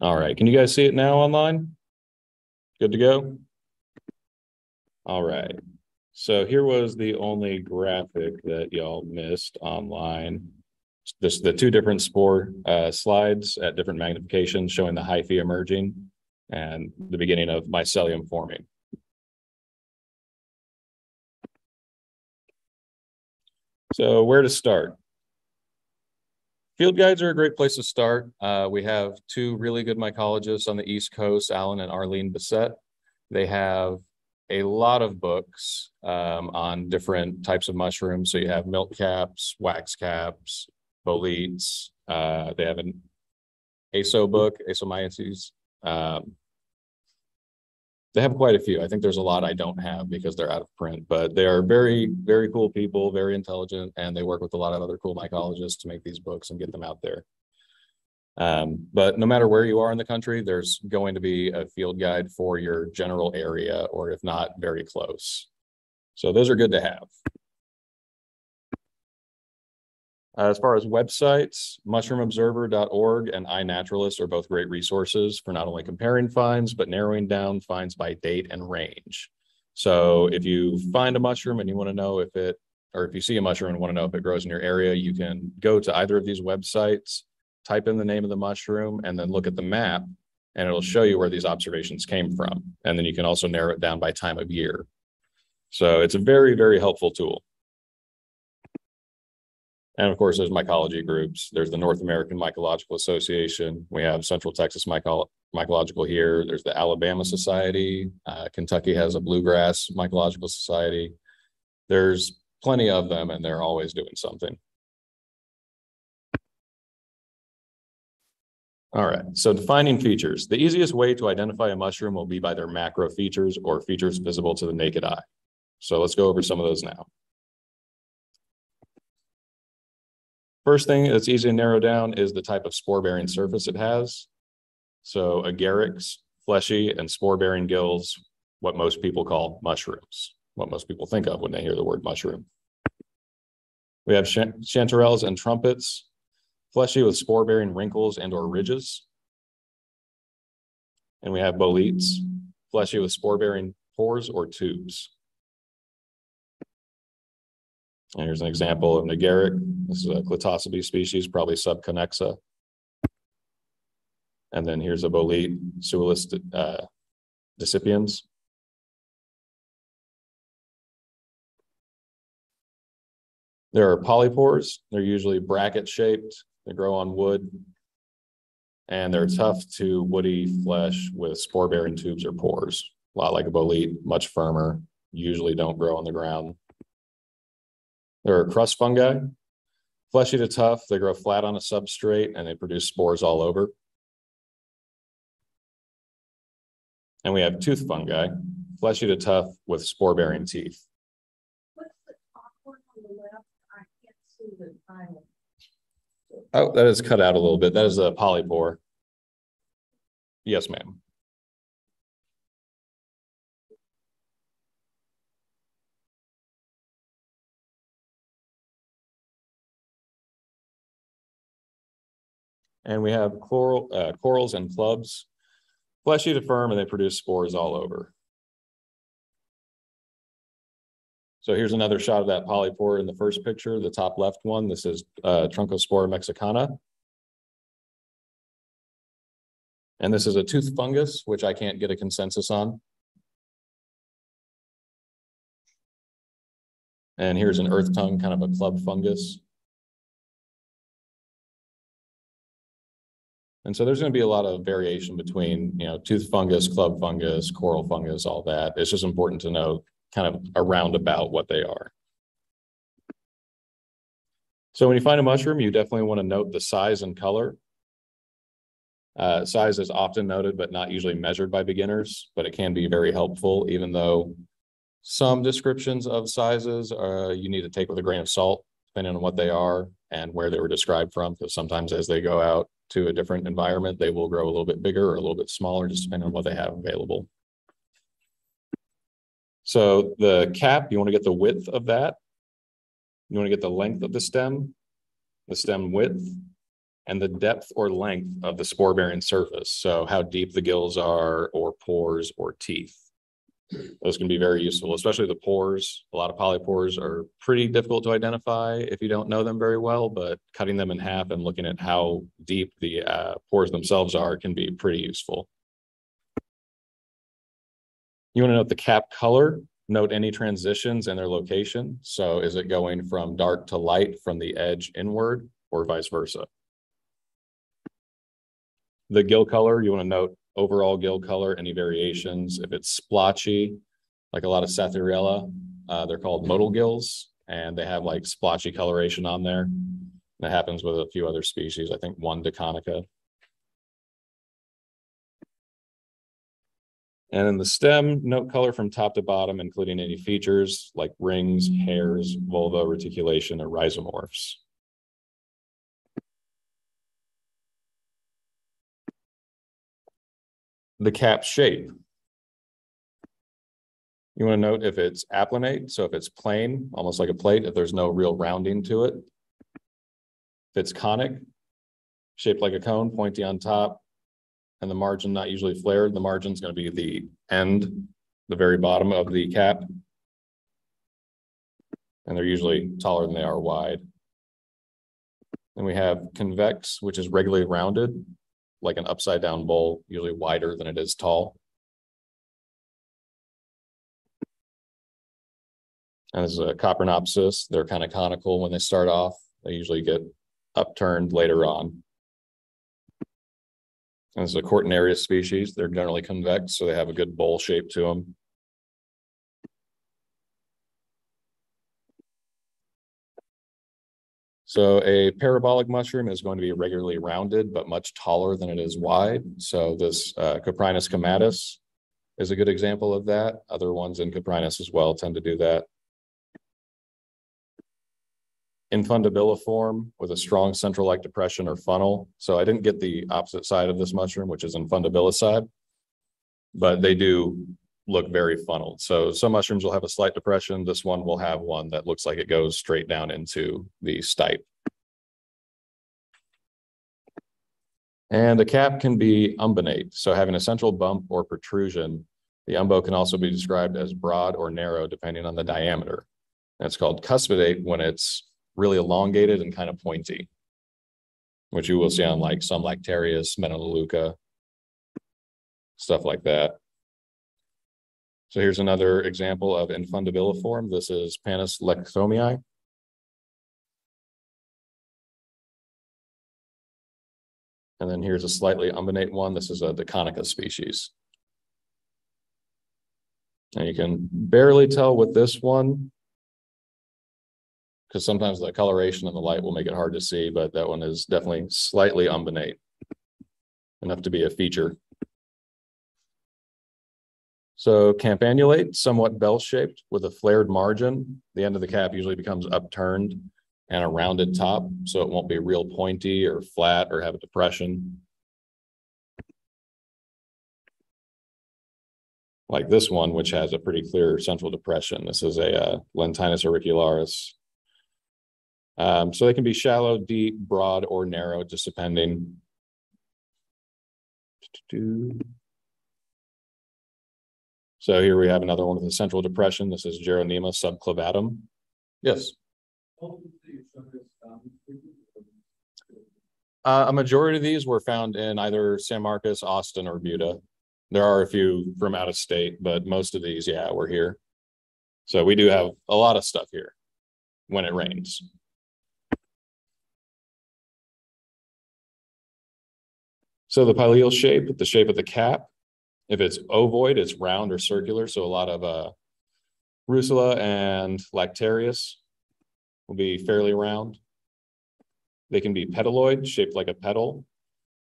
All right, can you guys see it now online? Good to go? All right, so here was the only graphic that y'all missed online. Just the two different spore uh, slides at different magnifications showing the hyphae emerging and the beginning of mycelium forming. So where to start? Field guides are a great place to start. Uh, we have two really good mycologists on the East Coast, Alan and Arlene Bessette. They have a lot of books um, on different types of mushrooms. So you have milk caps, wax caps, boletes. Uh, they have an ASO book, Ascomycetes. Um, they have quite a few. I think there's a lot I don't have because they're out of print, but they are very, very cool people, very intelligent, and they work with a lot of other cool mycologists to make these books and get them out there. Um, but no matter where you are in the country, there's going to be a field guide for your general area, or if not, very close. So those are good to have. Uh, as far as websites, mushroomobserver.org and iNaturalist are both great resources for not only comparing finds, but narrowing down finds by date and range. So if you find a mushroom and you want to know if it, or if you see a mushroom and want to know if it grows in your area, you can go to either of these websites, type in the name of the mushroom, and then look at the map, and it'll show you where these observations came from. And then you can also narrow it down by time of year. So it's a very, very helpful tool. And of course, there's mycology groups. There's the North American Mycological Association. We have Central Texas Mycolo Mycological here. There's the Alabama Society. Uh, Kentucky has a Bluegrass Mycological Society. There's plenty of them, and they're always doing something. All right, so defining features. The easiest way to identify a mushroom will be by their macro features or features visible to the naked eye. So let's go over some of those now. First thing that's easy to narrow down is the type of spore-bearing surface it has. So agarics, fleshy, and spore-bearing gills, what most people call mushrooms, what most people think of when they hear the word mushroom. We have chanterelles and trumpets, fleshy with spore-bearing wrinkles and or ridges. And we have boletes, fleshy with spore-bearing pores or tubes. And here's an example of an agaric. This is a Clitocybe species, probably subconnexa. And then here's a bolete, Suillus uh, decipiens. There are polypores. They're usually bracket shaped. They grow on wood. And they're tough to woody flesh with spore bearing tubes or pores. A lot like a bolete, much firmer, usually don't grow on the ground. There are a crust fungi, fleshy to tough. They grow flat on a substrate and they produce spores all over. And we have tooth fungi, fleshy to tough with spore bearing teeth. Oh, that is cut out a little bit. That is a polypore. Yes, ma'am. And we have coral, uh, corals and clubs, fleshy to firm, and they produce spores all over. So here's another shot of that polypore in the first picture, the top left one. This is uh, Truncospora mexicana. And this is a tooth fungus, which I can't get a consensus on. And here's an earth tongue, kind of a club fungus. And so there's going to be a lot of variation between, you know, tooth fungus, club fungus, coral fungus, all that. It's just important to know kind of around about what they are. So when you find a mushroom, you definitely want to note the size and color. Uh, size is often noted, but not usually measured by beginners, but it can be very helpful, even though some descriptions of sizes uh, you need to take with a grain of salt, depending on what they are and where they were described from, because sometimes as they go out, to a different environment, they will grow a little bit bigger or a little bit smaller, just depending on what they have available. So the cap, you want to get the width of that. You want to get the length of the stem, the stem width, and the depth or length of the spore bearing surface. So how deep the gills are or pores or teeth. Those can be very useful, especially the pores. A lot of polypores are pretty difficult to identify if you don't know them very well, but cutting them in half and looking at how deep the uh, pores themselves are can be pretty useful. You want to note the cap color, note any transitions and their location. So is it going from dark to light from the edge inward or vice versa? The gill color, you want to note overall gill color, any variations. If it's splotchy, like a lot of Psathyrella, uh, they're called mottled gills and they have like splotchy coloration on there. That happens with a few other species, I think one Deconica. And in the stem, note color from top to bottom, including any features like rings, hairs, volva, reticulation, or rhizomorphs. The cap shape. You want to note if it's applanate, so if it's plain, almost like a plate, if there's no real rounding to it. If it's conic, shaped like a cone, pointy on top, and the margin not usually flared, the margin is going to be the end, the very bottom of the cap. And they're usually taller than they are wide. Then we have convex, which is regularly rounded like an upside down bowl, usually wider than it is tall. And this is a Coprinopsis. They're kind of conical when they start off. They usually get upturned later on. And this is a Cortinarius species. They're generally convex, so they have a good bowl shape to them. So a parabolic mushroom is going to be regularly rounded, but much taller than it is wide. So this uh, Coprinus comatus is a good example of that. Other ones in Coprinus as well tend to do that. Infundibuliform with a strong central-like depression or funnel. So I didn't get the opposite side of this mushroom, which is infundibilicide, but they do look very funneled. So some mushrooms will have a slight depression. This one will have one that looks like it goes straight down into the stipe. And a cap can be umbonate. So having a central bump or protrusion, the umbo can also be described as broad or narrow depending on the diameter. And it's called cuspidate when it's really elongated and kind of pointy, which you will see on like some Lactarius, Melanoleuca, stuff like that. So here's another example of infundibuliform. This is Panus lecomtei. And then here's a slightly umbonate one. This is a Deconica species. And you can barely tell with this one because sometimes the coloration and the light will make it hard to see, but that one is definitely slightly umbonate, enough to be a feature. So campanulate, somewhat bell-shaped with a flared margin. The end of the cap usually becomes upturned and a rounded top, so it won't be real pointy or flat or have a depression. Like this one, which has a pretty clear central depression. This is a uh, Lentinus arcularius. Um, so they can be shallow, deep, broad, or narrow, just depending. So here we have another one with a central depression. This is Gerronema subclavatum. Yes. Uh, a majority of these were found in either San Marcos, Austin, or Buda. There are a few from out of state, but most of these, yeah, were here. So we do have a lot of stuff here when it rains. So the pileal shape, the shape of the cap, if it's ovoid, it's round or circular. So a lot of uh, Russula and Lactarius will be fairly round. They can be petaloid, shaped like a petal.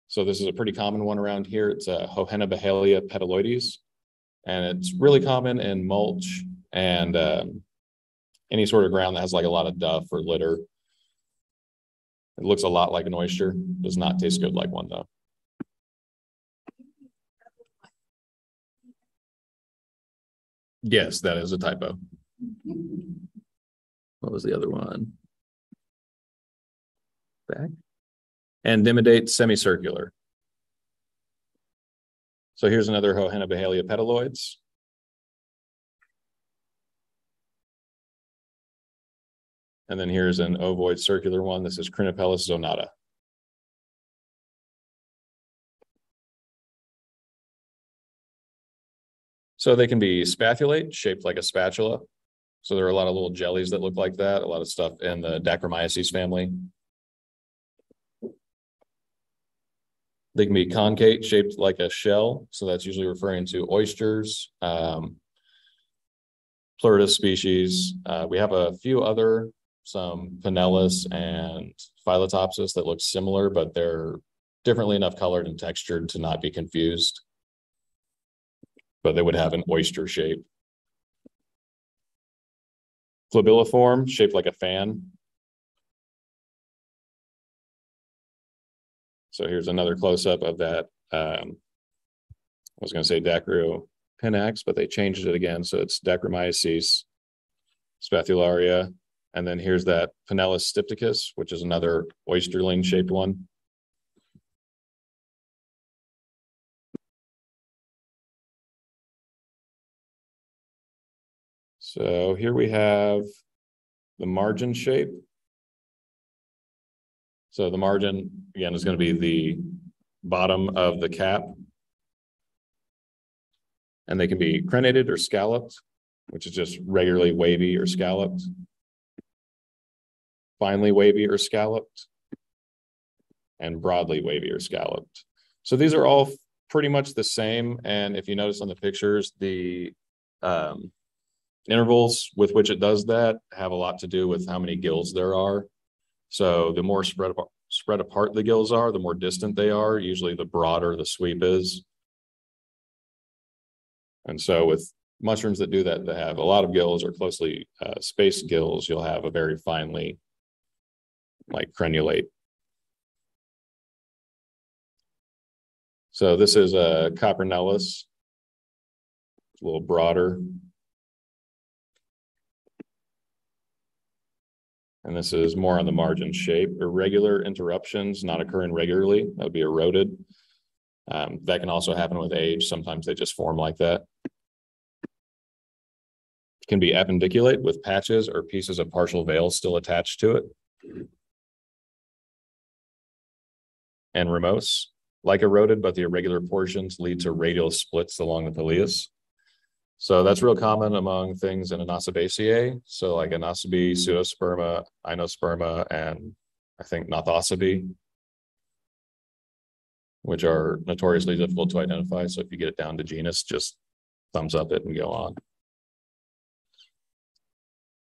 So this is a pretty common one around here. It's a Hohenna Hohenbuehelia petaloides. And it's really common in mulch and um, any sort of ground that has like a lot of duff or litter. It looks a lot like an oyster. Does not taste good like one though. Yes, that is a typo. What was the other one? Back? and dimidiate semicircular. So here's another Hohenbuehelia petaloids. And then here's an ovoid circular one. This is Crinipellis zonata. So they can be spathulate, shaped like a spatula. So there are a lot of little jellies that look like that, a lot of stuff in the Dacrymyces family. They can be conchate, shaped like a shell. So that's usually referring to oysters, um, Pleurotus species. Uh, we have a few other some Panellus and Phyllotopsis that look similar, but they're differently enough colored and textured to not be confused. But they would have an oyster shape. Flabelliform, shaped like a fan. So here's another close-up of that. Um, I was going to say Dacryopinax, but they changed it again. So it's Dacrymyces spathularia and then here's that Panellus stypticus, which is another oysterling shaped one. So here we have the margin shape. So the margin, again, is going to be the bottom of the cap. And they can be crenated or scalloped, which is just regularly wavy or scalloped finely wavy or scalloped, and broadly wavy or scalloped. So these are all pretty much the same. And if you notice on the pictures, the um, intervals with which it does that have a lot to do with how many gills there are. So the more spread apart, spread apart the gills are, the more distant they are. Usually the broader the sweep is. And so with mushrooms that do that, that have a lot of gills or closely uh, spaced gills, you'll have a very finely like crenulate. So this is a Coprinellus, a little broader. And this is more on the margin shape. Irregular interruptions not occurring regularly, that would be eroded. Um, that can also happen with age. Sometimes they just form like that. Can be appendiculate with patches or pieces of partial veil still attached to it. and rimose, like eroded, but the irregular portions lead to radial splits along the pileus. So that's real mm-hmm. common among things in Inocybaceae. So like mm-hmm. Inocybe, Pseudosperma, Inosperma, and I think Gnathosabe, which are notoriously mm-hmm. difficult to identify. So if you get it down to genus, just thumbs up it and go on.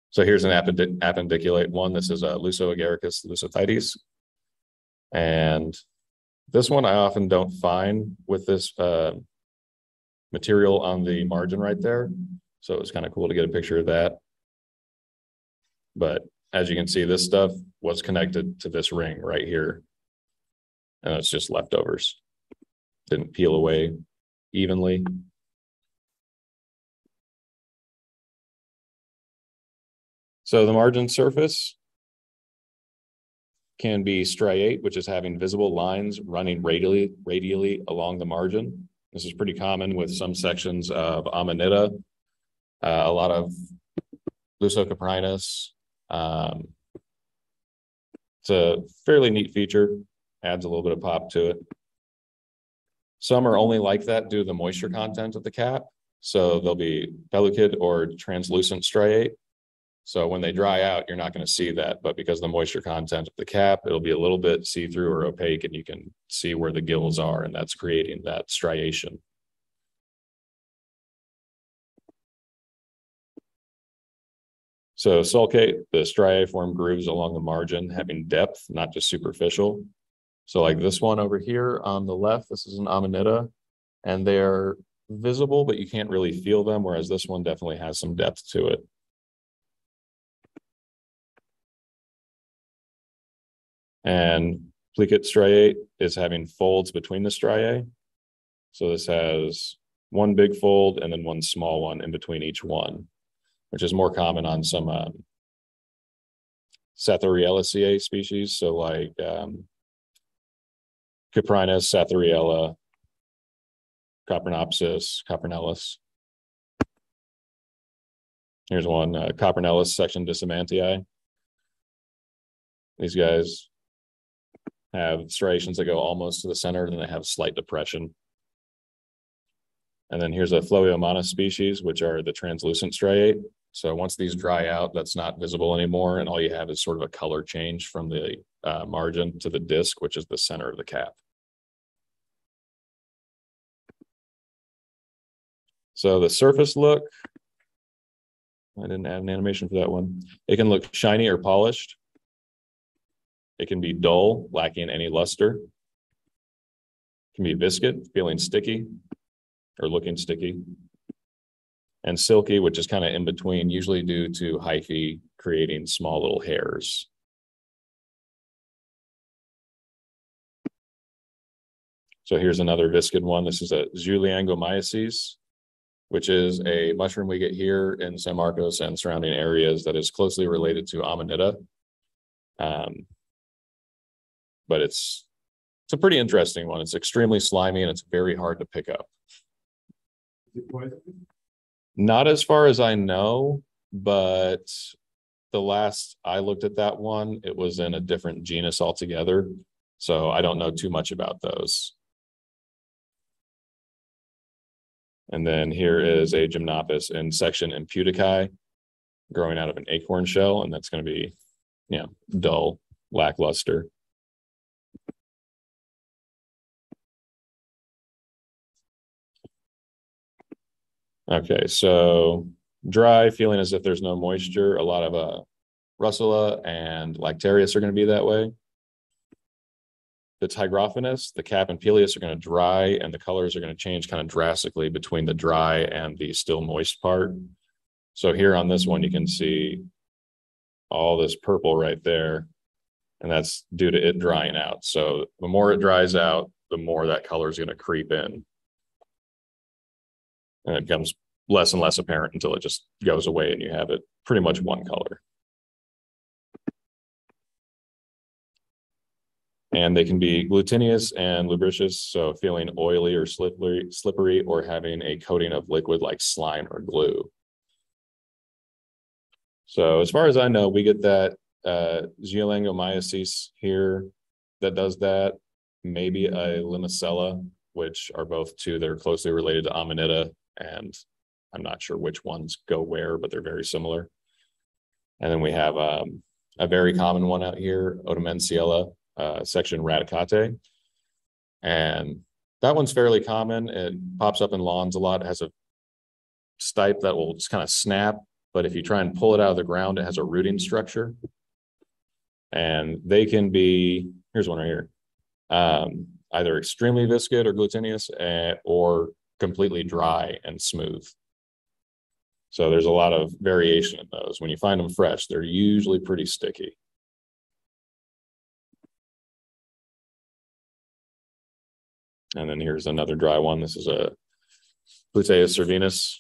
So here's an appendiculate one. This is a Leucoagaricus. And this one I often don't find with this uh, material on the margin right there. So it was kind of cool to get a picture of that. But as you can see, this stuff was connected to this ring right here. And it's just leftovers. Didn't peel away evenly. So the margin surface can be striate, which is having visible lines running radially, radially along the margin. This is pretty common with some sections of Amanita, uh, a lot of Leucocoprinus. Um, it's a fairly neat feature, adds a little bit of pop to it. Some are only like that due to the moisture content of the cap. So they'll be pellucid or translucent striate. So when they dry out, you're not going to see that, but because the moisture content of the cap, it'll be a little bit see-through or opaque and you can see where the gills are and that's creating that striation. So sulcate, the striaform grooves along the margin having depth, not just superficial. So like this one over here on the left, this is an amanita and they're visible, but you can't really feel them. Whereas this one definitely has some depth to it. And plicate striate is having folds between the striae. So this has one big fold and then one small one in between each one, which is more common on some um, species. So like um, Coprinus, Psathyrella, Coprinopsis, Coprinellus. Here's one, uh, Coprinellus section Disseminati. These guys have striations that go almost to the center, and they have slight depression. And then here's a Phloeomana species, which are the translucent striate. So once these dry out, that's not visible anymore. And all you have is sort of a color change from the uh, margin to the disc, which is the center of the cap. So the surface look, I didn't add an animation for that one. It can look shiny or polished. It can be dull, lacking any luster. It can be viscid, feeling sticky or looking sticky. And silky, which is kind of in between, usually due to hyphae creating small little hairs. So here's another viscid one. This is a Zhuliangomyces, which is a mushroom we get here in San Marcos and surrounding areas that is closely related to Amanita. Um, but it's it's a pretty interesting one. It's extremely slimy and it's very hard to pick up. Not as far as I know, but the last I looked at that one, it was in a different genus altogether. So I don't know too much about those. And then here is a Gymnopus in section Impudicae growing out of an acorn shell, and that's going to be, you know, dull, lackluster. Okay, so dry, feeling as if there's no moisture. A lot of uh, Russula and Lactarius are going to be that way. The hygrophanous, the cap and Pileus are going to dry, and the colors are going to change kind of drastically between the dry and the still moist part. So here on this one, you can see all this purple right there, and that's due to it drying out. So the more it dries out, the more that color is going to creep in and it becomes less and less apparent until it just goes away and you have it pretty much one color. And they can be glutinous and lubricious, so feeling oily or slippery, slippery or having a coating of liquid like slime or glue. So as far as I know, we get that uh, here that does that, maybe a Limacella, which are both two that are closely related to Amanita and I'm not sure which ones go where, but they're very similar. And then we have um, a very common one out here, Oudemansiella, uh, section radicate. And that one's fairly common. It pops up in lawns a lot. It has a stipe that will just kind of snap, but if you try and pull it out of the ground, it has a rooting structure. And they can be, here's one right here, um, either extremely viscid or glutinous uh, or completely dry and smooth. So there's a lot of variation in those. When you find them fresh, they're usually pretty sticky. And then here's another dry one. This is a Pluteus cervinus,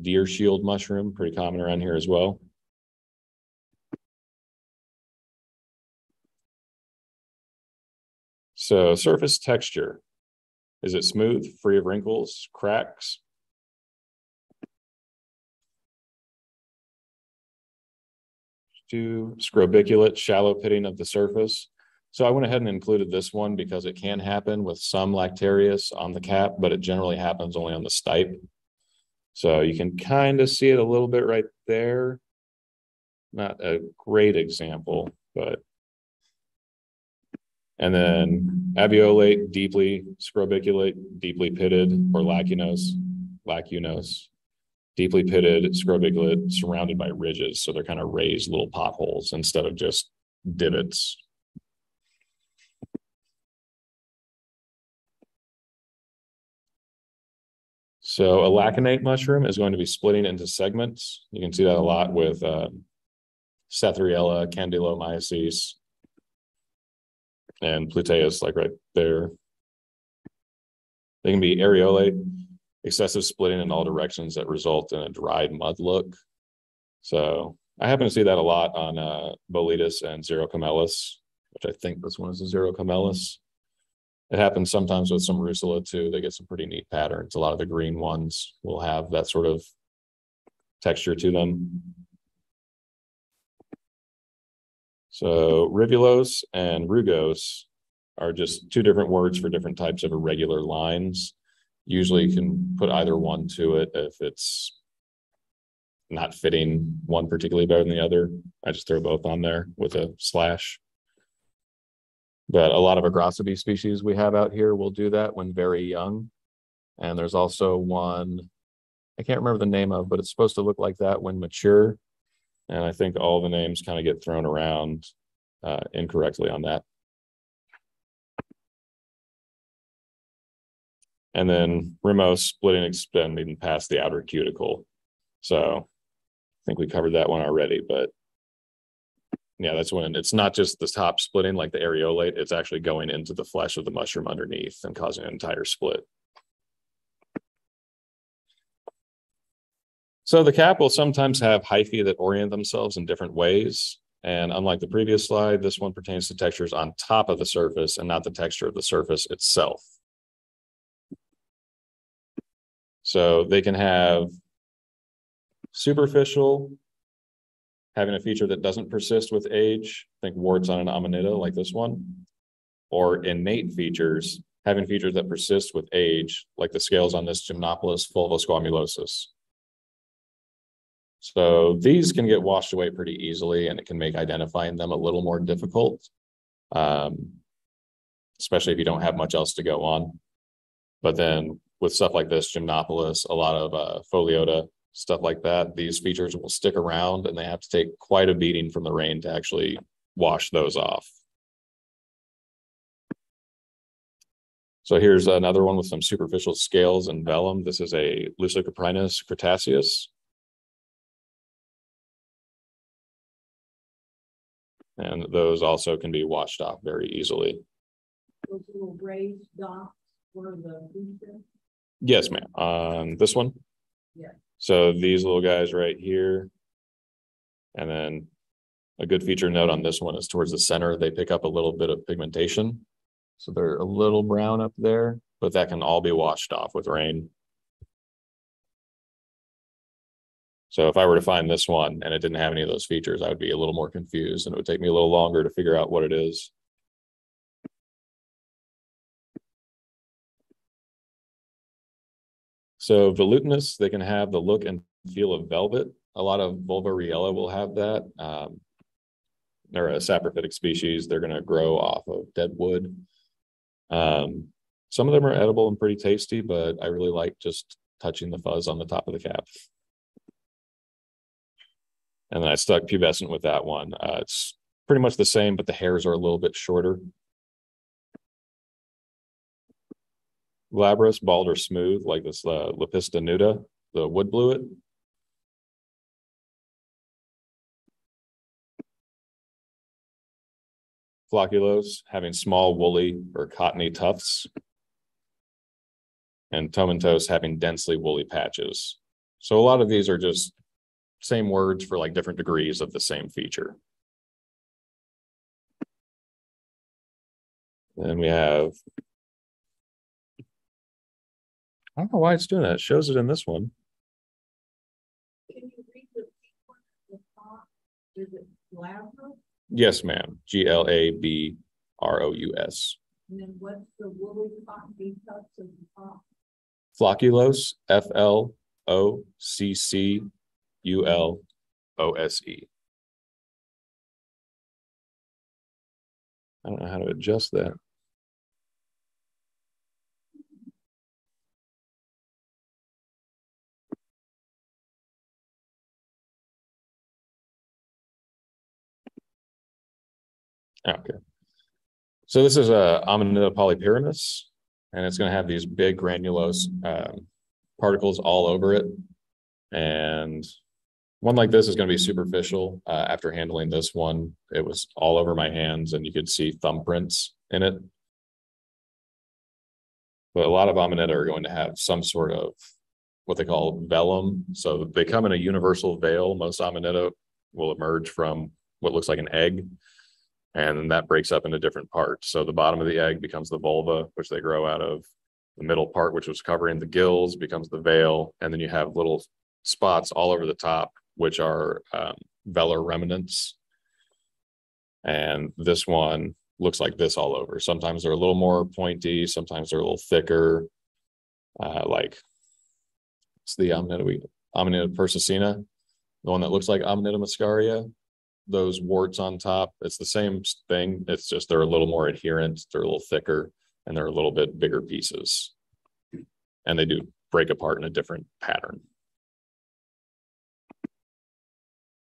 deer shield mushroom, pretty common around here as well. So surface texture. Is it smooth, free of wrinkles, cracks? To scrobiculate, shallow pitting of the surface. So I went ahead and included this one because it can happen with some Lactarius on the cap, but it generally happens only on the stipe. So you can kind of see it a little bit right there. Not a great example, but and then alveolate, deeply scrobiculate, deeply pitted, or lacunose, lacunose, deeply pitted, scrobiculate, surrounded by ridges. So they're kind of raised little potholes instead of just divots. So a lacunate mushroom is going to be splitting into segments. You can see that a lot with uh, Psathyrella, Candolleomyces, and Pluteus, like right there. They can be areolate, excessive splitting in all directions that result in a dried mud look. So I happen to see that a lot on uh, Boletus and Xerocomellus, which I think this one is a Xerocomellus. It happens sometimes with some Russula too. They get some pretty neat patterns. A lot of the green ones will have that sort of texture to them. So rivulose and rugose are just two different words for different types of irregular lines. Usually you can put either one to it if it's not fitting one particularly better than the other. I just throw both on there with a slash. But a lot of Agrosipes species we have out here will do that when very young. And there's also one, I can't remember the name of, but it's supposed to look like that when mature. And I think all the names kind of get thrown around uh, incorrectly on that. And then Rimose splitting extending past the outer cuticle. So I think we covered that one already, but yeah, that's when it's not just the top splitting like the areolate, it's actually going into the flesh of the mushroom underneath and causing an entire split. So the cap will sometimes have hyphae that orient themselves in different ways. And unlike the previous slide, this one pertains to textures on top of the surface and not the texture of the surface itself. So they can have superficial, having a feature that doesn't persist with age, think warts on an amanita like this one, or innate features, having features that persist with age, like the scales on this Gymnopilus fulvosquamulosus. So these can get washed away pretty easily and it can make identifying them a little more difficult. Um, especially if you don't have much else to go on. But then with stuff like this, Gymnopilus, a lot of uh, Pholiota, stuff like that, these features will stick around and they have to take quite a beating from the rain to actually wash those off. So here's another one with some superficial scales and vellum. This is a Leucocoprinus cretaceus. And those also can be washed off very easily. Those little raised dots were the. Yes, ma'am. On this one? Yeah. So these little guys right here. And then a good feature note on this one is towards the center, they pick up a little bit of pigmentation. So they're a little brown up there, but that can all be washed off with rain. So if I were to find this one and it didn't have any of those features, I would be a little more confused and it would take me a little longer to figure out what it is. So velutinous, they can have the look and feel of velvet. A lot of Volvariella will have that. Um, they're a saprophytic species. They're going to grow off of dead wood. Um, some of them are edible and pretty tasty, but I really like just touching the fuzz on the top of the cap. And then I stuck pubescent with that one. Uh, it's pretty much the same, but the hairs are a little bit shorter. Glabrous, bald or smooth, like this uh, Lepista nuda, the wood blewit. Flocculose, having small woolly or cottony tufts. And tomentose having densely woolly patches. So a lot of these are just same words for like different degrees of the same feature. Then we have I don't know why it's doing that. It shows it in this one. Can you read the sequence at the top? Is it glabrous? Yes, ma'am. G L A B R O U S. And then what's the woolly tucks at the top? Flocculose, F L O C C U L O S E. I don't know how to adjust that. Okay. So this is a Amanita polypyramis, and it's going to have these big granulose um, particles all over it. And one like this is going to be superficial. Uh, after handling this one, it was all over my hands, and you could see thumbprints in it. But a lot of Amanita are going to have some sort of what they call vellum. So they come in a universal veil. Most Amanita will emerge from what looks like an egg And then that breaks up into different parts. So the bottom of the egg becomes the volva, which they grow out of. The middle part, which was covering the gills, becomes the veil. And then you have little spots all over the top, which are um, velar remnants. And this one looks like this all over. Sometimes they're a little more pointy, sometimes they're a little thicker. Uh, like it's the Amanita, Amanita persicina, the one that looks like Amanita muscaria. Those warts on top, it's the same thing. It's just they're a little more adherent, they're a little thicker, and they're a little bit bigger pieces. And they do break apart in a different pattern.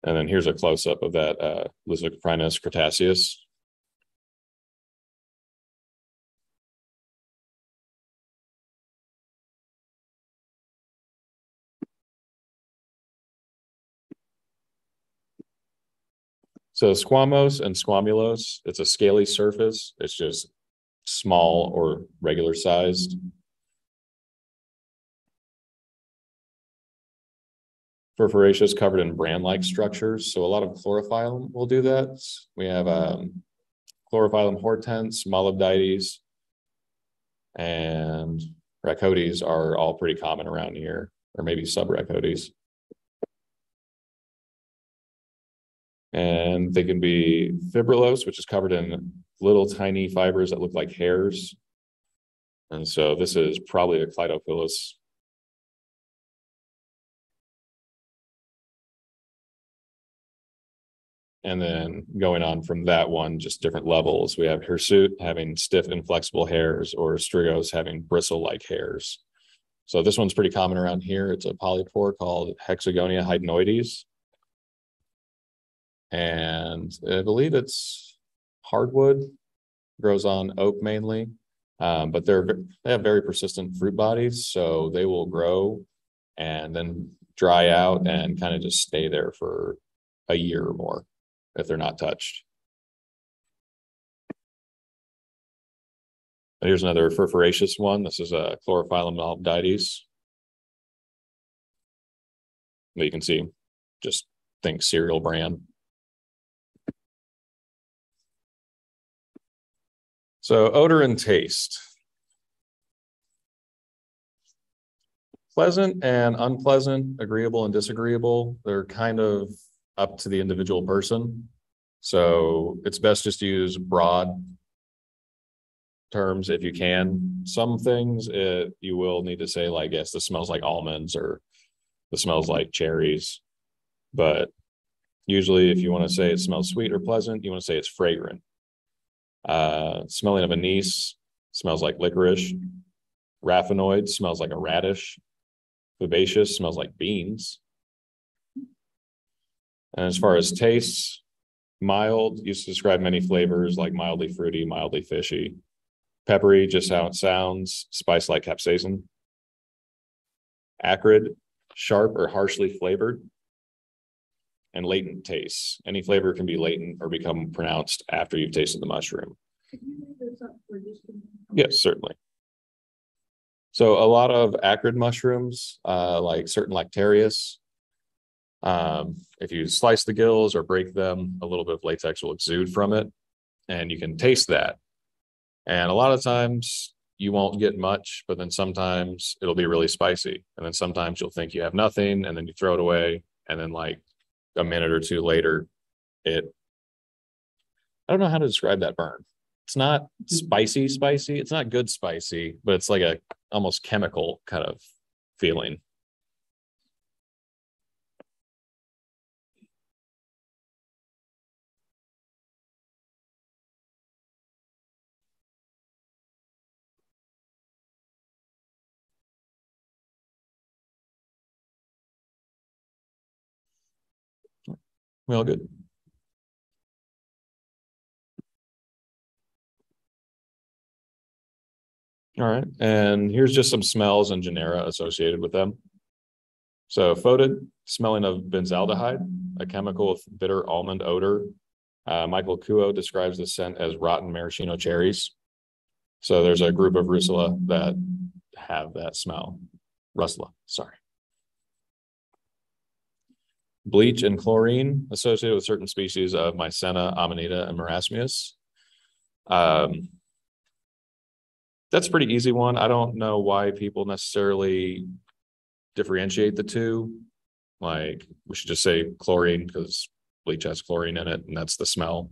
And then here's a close-up of that uh, Leucocoprinus cretaceus. So squamose and squamulose, it's a scaly surface. It's just small or regular sized. Furfuraceous covered in bran-like structures. So a lot of chlorophyllum will do that. We have um, chlorophyllum hortense, molybdites, and rhacodes are all pretty common around here, or maybe subrhacodes. And they can be fibrillose, which is covered in little tiny fibers that look like hairs. And so this is probably a Clitopilus. And then going on from that one, just different levels. We have hirsute having stiff inflexible hairs or strigose having bristle-like hairs. So this one's pretty common around here. It's a polypore called Hexagonia hydnoides. And I believe it's hardwood, grows on oak mainly. Um, but they're they have very persistent fruit bodies, so they will grow and then dry out and kind of just stay there for a year or more if they're not touched. Here's another furfuraceous one. This is a chlorophyllum molybdites. But you can see, just think cereal bran. So odor and taste. Pleasant and unpleasant, agreeable and disagreeable, they're kind of up to the individual person. So it's best just to use broad terms if you can. Some things it, you will need to say like, yes, this smells like almonds or this smells like cherries. But usually if you want to say it smells sweet or pleasant, you want to say it's fragrant. Uh, smelling of anise smells like licorice. Raphanoid smells like a radish. Fabaceous smells like beans. And as far as tastes, mild used to describe many flavors like mildly fruity, mildly fishy. Peppery, just how it sounds, spice like capsaicin. Acrid, sharp or harshly flavored. And latent tastes. Any flavor can be latent or become pronounced after you've tasted the mushroom. Yes, certainly. So a lot of acrid mushrooms, uh, like certain Lactarius, um, if you slice the gills or break them, a little bit of latex will exude from it, and you can taste that. And a lot of times you won't get much, but then sometimes it'll be really spicy. And then sometimes you'll think you have nothing, and then you throw it away, and then like a minute or two later, it I don't know how to describe that burn. It's not spicy, spicy. It's not good spicy, but it's like a almost chemical kind of feeling. We all good? All right, and here's just some smells and genera associated with them. So photic, smelling of benzaldehyde, a chemical with bitter almond odor. Uh, Michael Kuo describes the scent as rotten maraschino cherries. So there's a group of Russula that have that smell. Russula, sorry. Bleach and chlorine associated with certain species of Mycena, Amanita, and Marasmius. Um, that's a pretty easy one. I don't know why people necessarily differentiate the two. Like, we should just say chlorine because bleach has chlorine in it and that's the smell.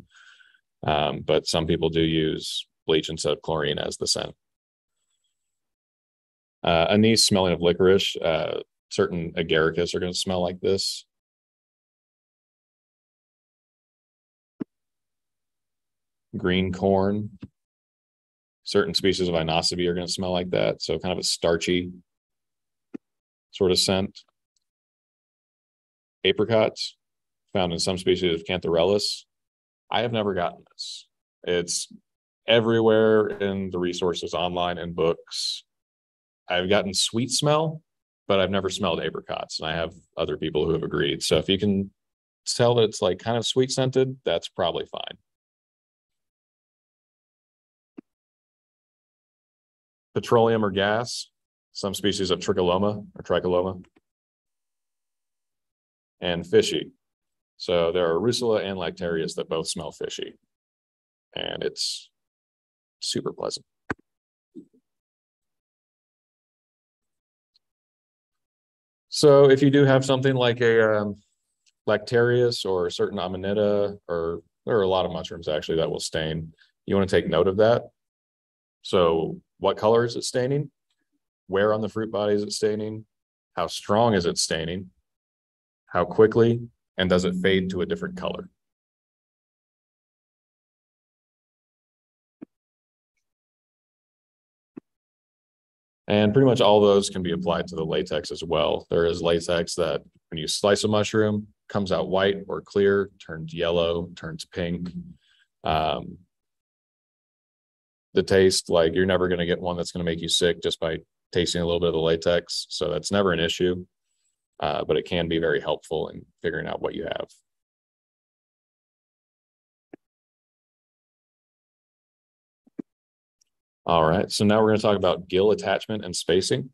Um, but some people do use bleach instead of chlorine as the scent. Uh, anise smelling of licorice, uh, certain agaricus are going to smell like this. Green corn. Certain species of Inocybe are going to smell like that. So kind of a starchy sort of scent. Apricots found in some species of Cantharellus. I have never gotten this. It's everywhere in the resources online and books. I've gotten sweet smell, but I've never smelled apricots, and I have other people who have agreed. So if you can tell that it's like kind of sweet scented, that's probably fine. Petroleum or gas, some species of tricholoma or tricholoma, And fishy. So there are Russula and Lactarius that both smell fishy. And it's super pleasant. So if you do have something like a um, Lactarius or a certain Amanita, or there are a lot of mushrooms actually that will stain, you want to take note of that. So what color is it staining? Where on the fruit body is it staining? How strong is it staining? How quickly? And does it fade to a different color? And pretty much all those can be applied to the latex as well. There is latex that when you slice a mushroom, comes out white or clear, turns yellow, turns pink. Um, the taste, like you're never going to get one that's going to make you sick just by tasting a little bit of the latex. So that's never an issue, uh, but it can be very helpful in figuring out what you have. All right, so now we're going to talk about gill attachment and spacing.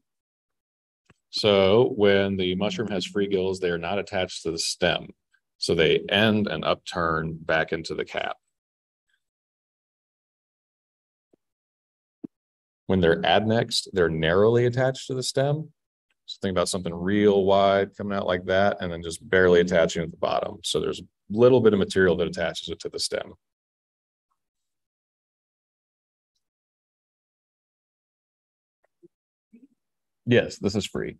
So when the mushroom has free gills, they are not attached to the stem. So they end and upturn back into the cap. When they're adnexed, they're narrowly attached to the stem. So think about something real wide coming out like that, and then just barely attaching at the bottom. So there's a little bit of material that attaches it to the stem. Yes, this is free.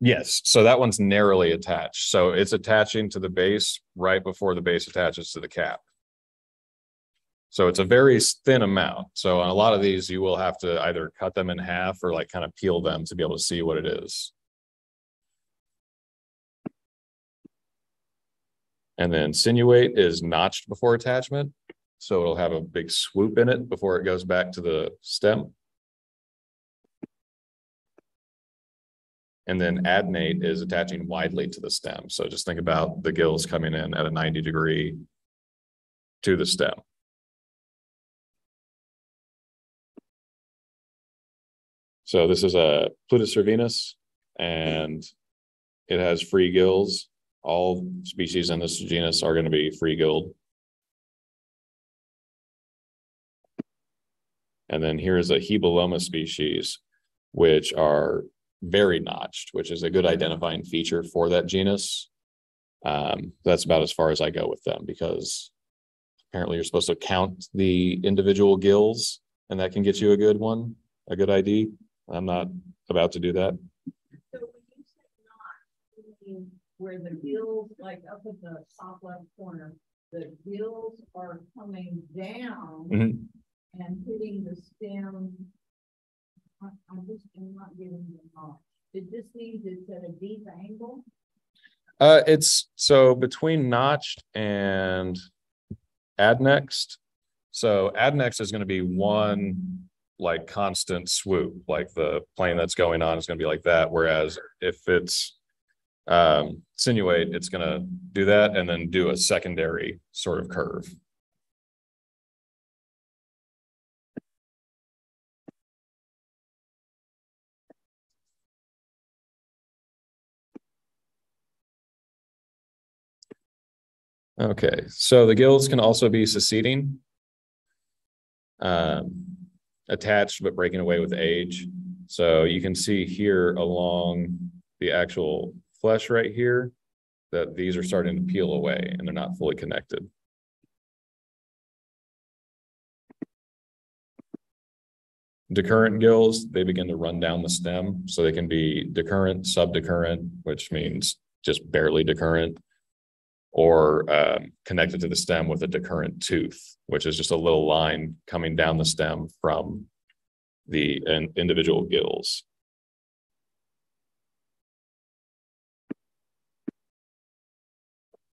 Yes, so that one's narrowly attached. So it's attaching to the base right before the base attaches to the cap. So it's a very thin amount. So on a lot of these, you will have to either cut them in half or like kind of peel them to be able to see what it is. And then sinuate is notched before attachment. So it'll have a big swoop in it before it goes back to the stem. And then adnate is attaching widely to the stem. So just think about the gills coming in at a 90 degree to the stem. So this is a Pluteus cervinus and it has free gills. All species in this genus are going to be free gilled. And then here's a Hebeloma species, which are very notched, which is a good identifying feature for that genus. Um, that's about as far as I go with them because apparently you're supposed to count the individual gills and that can get you a good one, a good ID. I'm not about to do that. So when you say not, you mean where the gills, like up at the top left corner, the gills are coming down Mhm. and hitting the stem. I, I just am not getting the knot. It just means it's at a deep angle. Uh, it's so between notched and adnexed. So adnexed is going to be one like constant swoop, like the plane that's going on is going to be like that. Whereas if it's um, sinuate, it's going to do that and then do a secondary sort of curve. Okay, so the guilds can also be seceding. Um, attached but breaking away with age. So you can see here along the actual flesh right here that these are starting to peel away and they're not fully connected. Decurrent gills, they begin to run down the stem, so they can be decurrent, subdecurrent, which means just barely decurrent, or um, connected to the stem with a decurrent tooth, which is just a little line coming down the stem from the individual gills.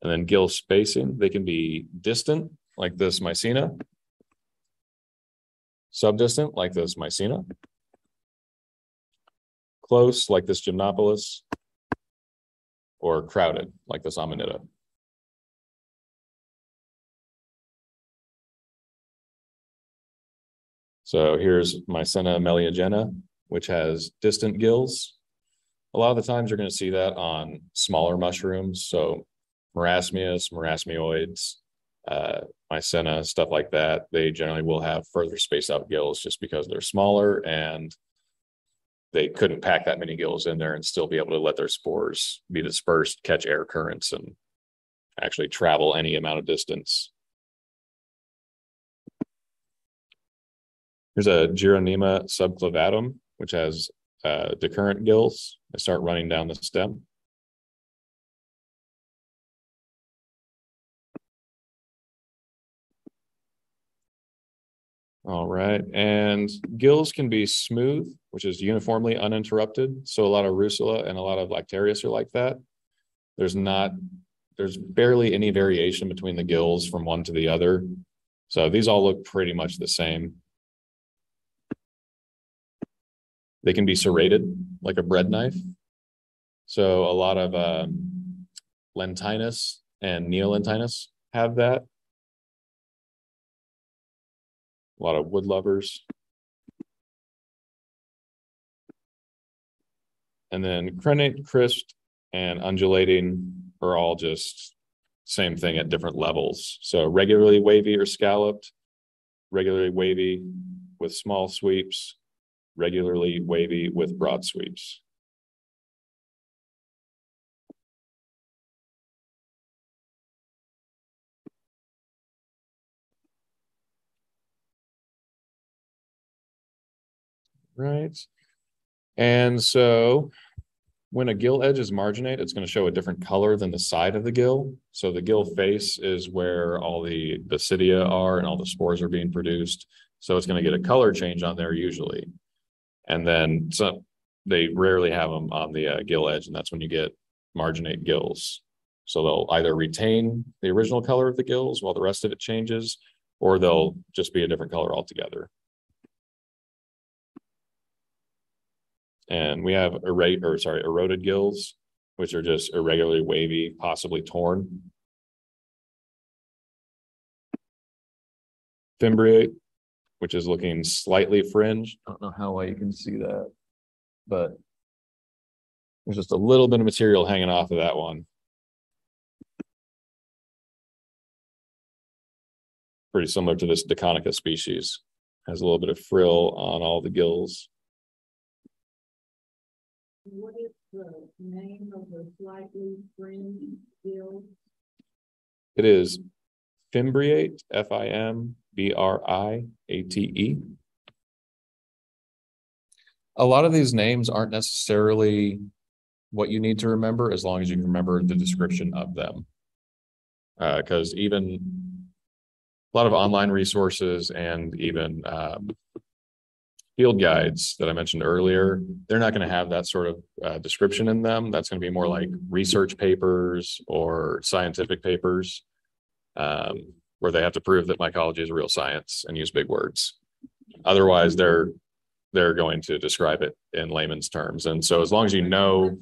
And then gill spacing, they can be distant, like this mycena, subdistant, like this mycena, close, like this Gymnopilus, or crowded, like this amanita. So here's Mycena meliigena, which has distant gills. A lot of the times you're going to see that on smaller mushrooms. So marasmius, marasmioides, uh, Mycena, stuff like that. They generally will have further spaced out gills just because they're smaller and they couldn't pack that many gills in there and still be able to let their spores be dispersed, catch air currents, and actually travel any amount of distance. Here's a Gerronema subclavatum, which has uh, decurrent gills. They start running down the stem. All right, and gills can be smooth, which is uniformly uninterrupted. So a lot of Russula and a lot of Lactarius are like that. There's not, there's barely any variation between the gills from one to the other. So these all look pretty much the same. They can be serrated like a bread knife. So a lot of um, lentinus and neolentinus have that. A lot of wood lovers. And then crenate, crisped, and undulating are all just same thing at different levels. So regularly wavy or scalloped, regularly wavy with small sweeps, regularly mm-hmm. wavy with broad sweeps. Right. And so when a gill edge is marginate, it's going to show a different color than the side of the gill. So the gill face is where all the basidia are and all the spores are being produced. So it's going to get a color change on there usually. And then so they rarely have them on the uh, gill edge, and that's when you get marginate gills. So they'll either retain the original color of the gills while the rest of it changes, or they'll just be a different color altogether. And we have erate or sorry, eroded gills, which are just irregularly wavy, possibly torn. Fimbriate, which is looking slightly fringed. I don't know how well you can see that, but there's just a little bit of material hanging off of that one. Pretty similar to this Deconica species. Has a little bit of frill on all the gills. What is the name of the slightly fringed gill? It is fimbriate, F I M B R I A T E. A lot of these names aren't necessarily what you need to remember as long as you can remember the description of them. Because uh, even a lot of online resources and even um, field guides that I mentioned earlier, they're not going to have that sort of uh, description in them. That's going to be more like research papers or scientific papers. Um, where they have to prove that mycology is a real science and use big words. Otherwise, they're they're going to describe it in layman's terms. And so as long as you know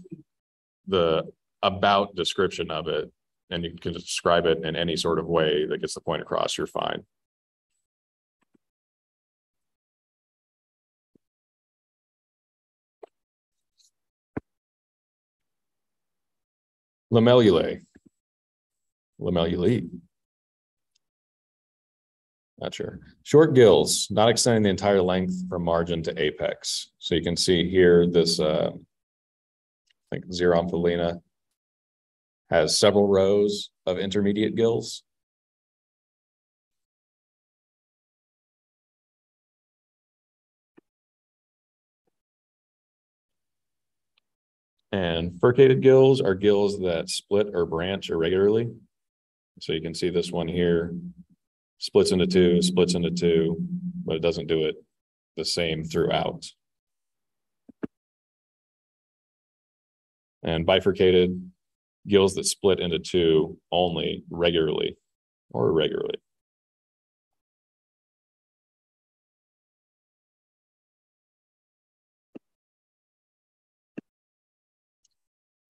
the about description of it and you can describe it in any sort of way that gets the point across, you're fine. Lamellulae. Lomeluli. Not sure. Short gills, not extending the entire length from margin to apex. So you can see here this, uh, I think Xeromphalina has several rows of intermediate gills. And furcated gills are gills that split or branch irregularly. So you can see this one here splits into two, splits into two, but it doesn't do it the same throughout. And bifurcated gills that split into two only regularly or irregularly.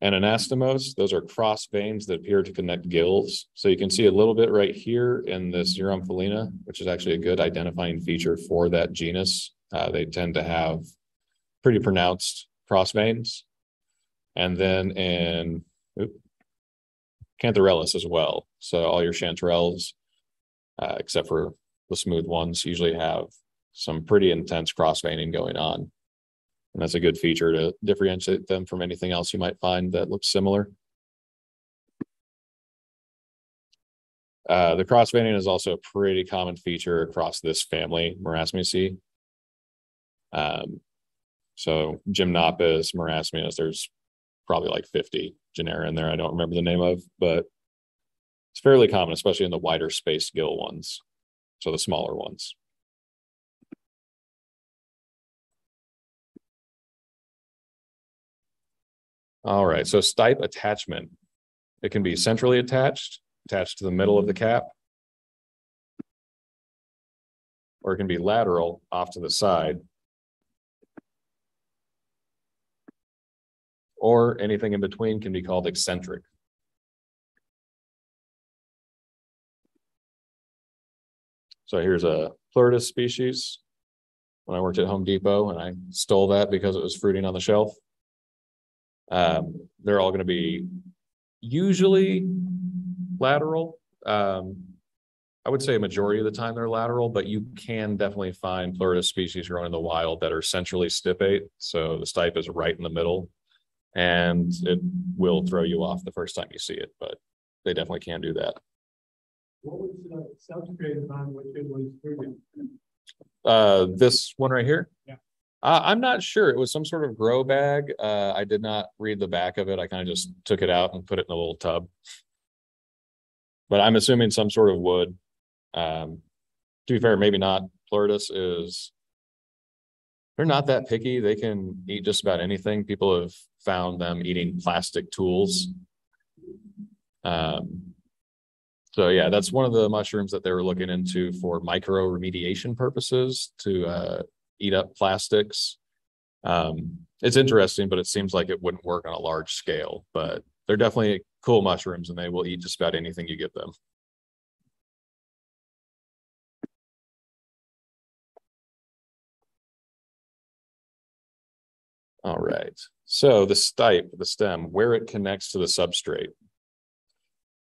And anastomose, those are cross veins that appear to connect gills. So you can see a little bit right here in this Xeromphalina, which is actually a good identifying feature for that genus. Uh, they tend to have pretty pronounced cross veins. And then in oops, Cantharellus as well. So all your chanterelles, uh, except for the smooth ones, usually have some pretty intense cross veining going on. And that's a good feature to differentiate them from anything else you might find that looks similar. Uh, the cross veining is also a pretty common feature across this family, Marasmiaceae. Um, so Gymnopus, Marasmius, there's probably like 50 genera in there I don't remember the name of, but it's fairly common, especially in the wider space gill ones. So the smaller ones. All right, mm-hmm. so stipe attachment. It can be mm-hmm. centrally attached, attached to the middle of the mm-hmm. cap. Or it can be lateral off to the side. Or anything in between can be called eccentric. So here's a Pleurotus species. When I worked at Home Depot and I stole that because it was fruiting on the shelf. Um, they're all going to be usually lateral. Um, I would say a majority of the time they're lateral, but you can definitely find Pleurotus species growing in the wild that are centrally stipate. So the stipe is right in the middle and it will throw you off the first time you see it, but they definitely can do that. What was the substrate on which it was? Uh, this one right here? Yeah. Uh, I'm not sure. It was some sort of grow bag. Uh, I did not read the back of it. I kind of just took it out and put it in a little tub. But I'm assuming some sort of wood. Um, to be fair, maybe not. Pleurotus is, they're not that picky. They can eat just about anything. People have found them eating plastic tools. Um, so yeah, that's one of the mushrooms that they were looking into for mycoremediation purposes to uh, eat up plastics. Um, it's interesting, but it seems like it wouldn't work on a large scale, but they're definitely cool mushrooms and they will eat just about anything you give them. All right, so the stipe, the stem, where it connects to the substrate.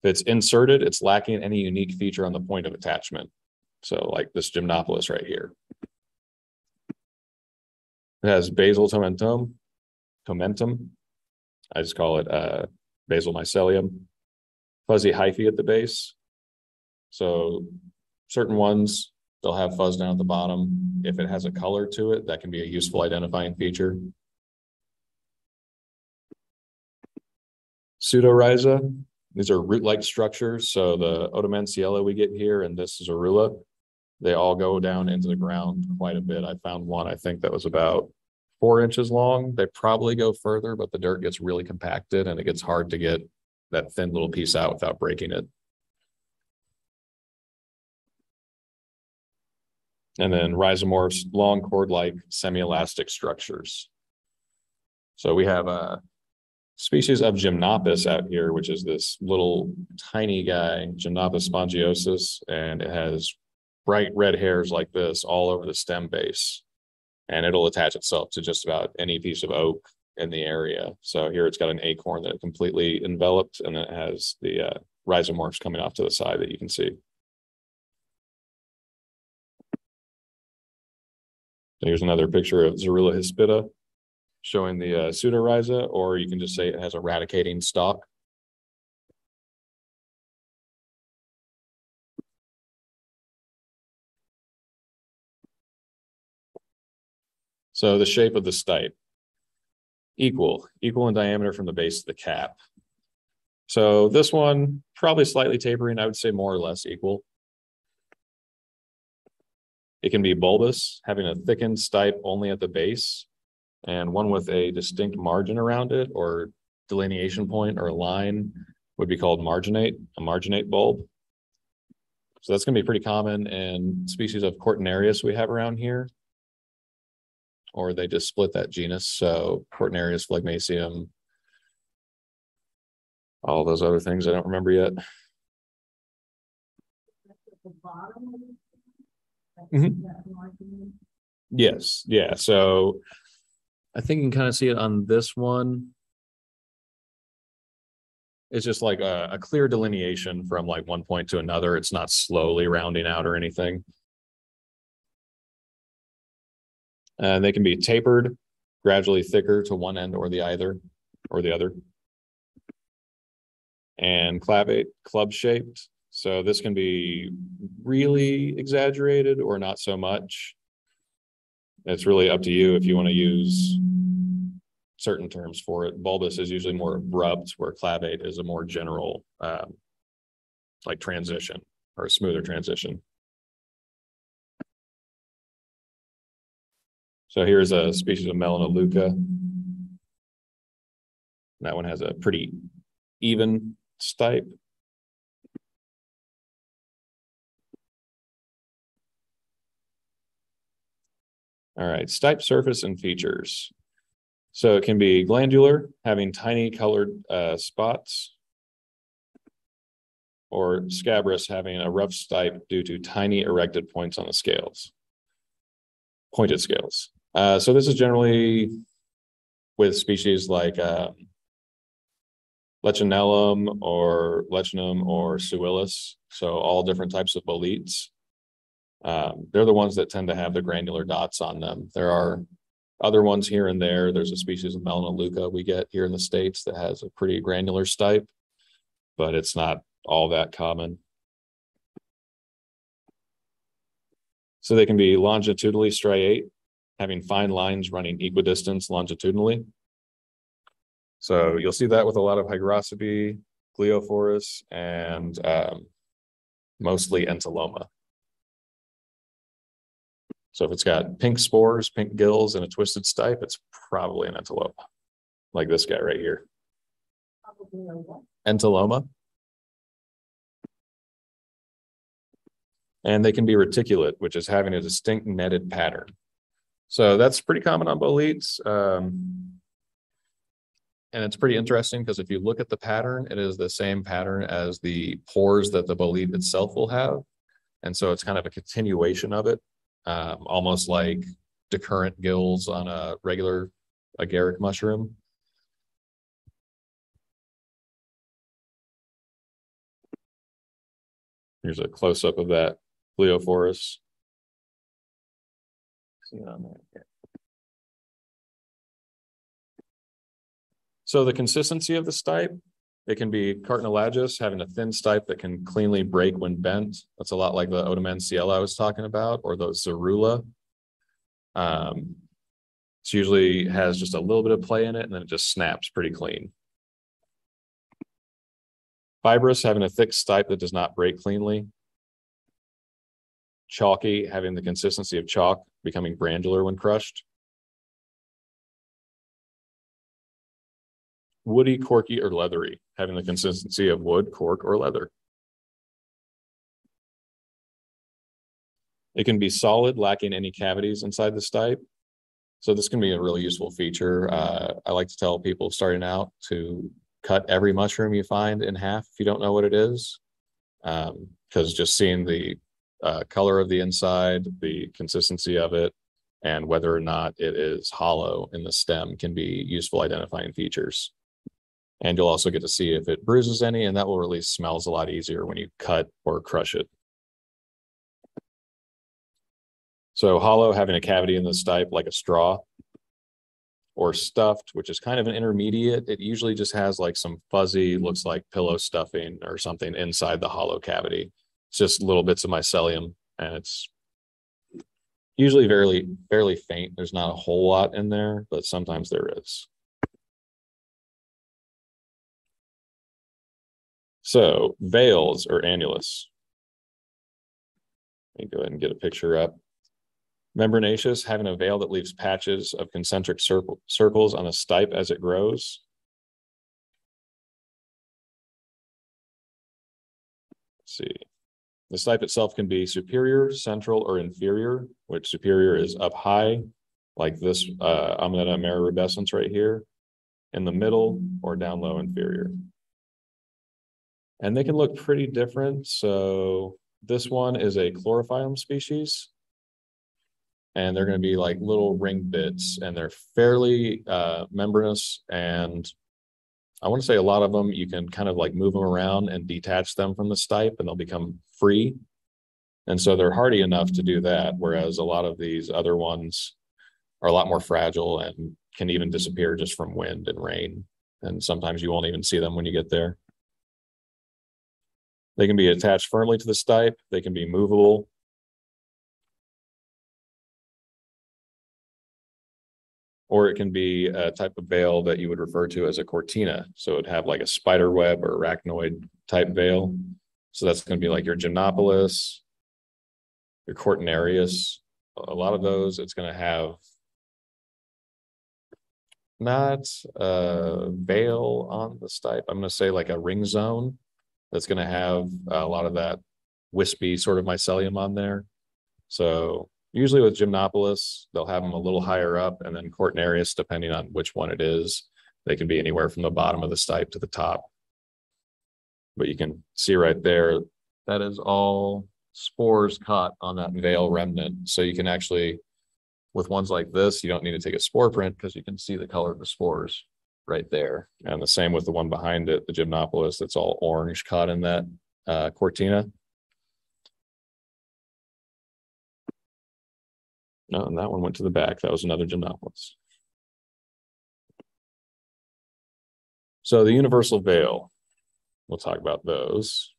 If it's inserted, it's lacking any unique feature on the point of attachment. So like this Gymnopilus right here. It has basal tomentum, tomentum. I just call it uh, basal mycelium. Fuzzy hyphae at the base. So certain ones, they'll have fuzz down at the bottom. If it has a color to it, that can be a useful identifying feature. Pseudorhiza, these are root-like structures. So the Oudemansiella we get here and this is Xerula, they all go down into the ground quite a bit. I found one, I think that was about four inches long. They probably go further, but the dirt gets really compacted and it gets hard to get that thin little piece out without breaking it. And then rhizomorphs, long cord-like semi-elastic structures. So we have a species of Gymnopus out here, which is this little tiny guy, Gymnopus spongiosus, and it has bright red hairs like this all over the stem base. And it'll attach itself to just about any piece of oak in the area. So here it's got an acorn that completely enveloped and it has the uh, rhizomorphs coming off to the side that you can see. Here's another picture of Xerula hispida showing the uh, pseudorhiza, or you can just say it has a radicating stalk. So the shape of the stipe. Equal, equal in diameter from the base to the cap. So this one, probably slightly tapering, I would say more or less equal. It can be bulbous, having a thickened stipe only at the base and one with a distinct margin around it or delineation point or line would be called marginate, a marginate bulb. So that's going to be pretty common in species of Cortinarius we have around here. Or they just split that genus. So Cortinarius Phlegmacium, all those other things I don't remember yet. Mhm. Yes, yeah, so I think you can kind of see it on this one. It's just like a, a clear delineation from like one point to another. It's not slowly rounding out or anything. And they can be tapered, gradually thicker to one end or the either, or the other. And clavate, club shaped. So this can be really exaggerated or not so much. It's really up to you if you want to use certain terms for it. Bulbous is usually more abrupt, where clavate is a more general, um, like transition or a smoother transition. So here's a species of Melanoleuca. That one has a pretty even stipe. All right, stipe surface and features. So it can be glandular, having tiny colored uh, spots, or scabrous, having a rough stipe due to tiny erected points on the scales, pointed scales. Uh, so this is generally with species like uh, Leccinellum or Leccinum or Suillus. So all different types of boletes. Um, they're the ones that tend to have the granular dots on them. There are other ones here and there. There's a species of Melanoleuca we get here in the States that has a pretty granular stipe, but it's not all that common. So they can be longitudinally striate, having fine lines running equidistance longitudinally. So you'll see that with a lot of Hygrocybe, gliophorus, and um, mostly entoloma. So if it's got pink spores, pink gills, and a twisted stipe, it's probably an entoloma, like this guy right here. Entoloma. And they can be reticulate, which is having a distinct netted pattern. So that's pretty common on boletes. Um, and it's pretty interesting because if you look at the pattern, it is the same pattern as the pores that the bolete itself will have. And so it's kind of a continuation of it um, almost like decurrent gills on a regular agaric mushroom. Here's a close up of that Gliophorus. On there. So the consistency of the stipe it can be cartilaginous, having a thin stipe that can cleanly break when bent. That's a lot like the Oudemansiella I was talking about, or the Xerula. Um, it usually has just a little bit of play in it, and then it just snaps pretty clean. Fibrous, having a thick stipe that does not break cleanly. Chalky, having the consistency of chalk, becoming granular when crushed. woody, corky, or leathery, having the consistency of wood, cork, or leather. It can be solid, lacking any cavities inside the stipe. So this can be a really useful feature. Uh, I like to tell people starting out to cut every mushroom you find in half if you don't know what it is. Because um, just seeing the uh, color of the inside, the consistency of it, and whether or not it is hollow in the stem can be useful identifying features. And you'll also get to see if it bruises any, and that will release smells a lot easier when you cut or crush it. So hollow having a cavity in the stipe like a straw or stuffed, which is kind of an intermediate. It usually just has like some fuzzy, looks like pillow stuffing or something inside the hollow cavity. It's just little bits of mycelium and it's usually fairly fairly faint. There's not a whole lot in there, but sometimes there is. So veils or annulus. Let me go ahead and get a picture up. Membranaceous, having a veil that leaves patches of concentric circle, circles on a stipe as it grows. Let's see. The stipe itself can be superior, central, or inferior, which superior is up high, like this uh, Amanita rubescens right here, in the middle, or down low inferior. And they can look pretty different. So this one is a chlorophyllum species. And they're going to be like little ring bits and they're fairly uh, membranous. And I want to say a lot of them, you can kind of like move them around and detach them from the stipe and they'll become free. And so they're hardy enough to do that. Whereas a lot of these other ones are a lot more fragile and can even disappear just from wind and rain. And sometimes you won't even see them when you get there. They can be attached firmly to the stipe. They can be movable. Or it can be a type of veil that you would refer to as a cortina. So it'd have like a spider web or arachnoid type veil. So that's going to be like your Gymnopilus, your cortinarius. A lot of those, it's going to have not a veil on the stipe. I'm going to say like a ring zone that's going to have a lot of that wispy sort of mycelium on there. So usually with Gymnopilus, they'll have them a little higher up and then Cortinarius, depending on which one it is, they can be anywhere from the bottom of the stipe to the top. But you can see right there, that is all spores caught on that veil remnant. So you can actually, with ones like this, you don't need to take a spore print because you can see the color of the spores right there. And the same with the one behind it, the Gymnopilus, that's all orange caught in that uh, Cortina. No, and that one went to the back. That was another Gymnopilus. So the universal veil, we'll talk about those.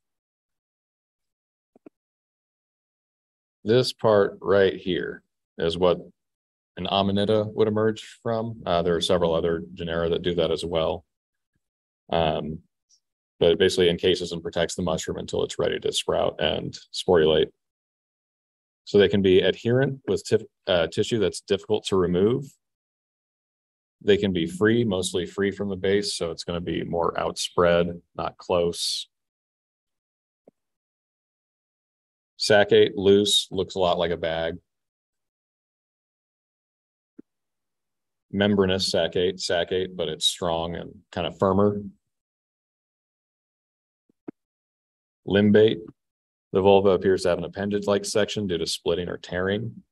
This part right here is what an amanita would emerge from. Uh, there are several other genera that do that as well. Um, but it basically encases and protects the mushroom until it's ready to sprout and sporulate. So they can be adherent with uh, tissue that's difficult to remove. They can be free, mostly free from the base, so it's going to be more outspread, not close. Saccate, loose, looks a lot like a bag. membranous saccate, saccate, but it's strong and kind of firmer. Limbate, the volva appears to have an appendage-like section due to splitting or tearing.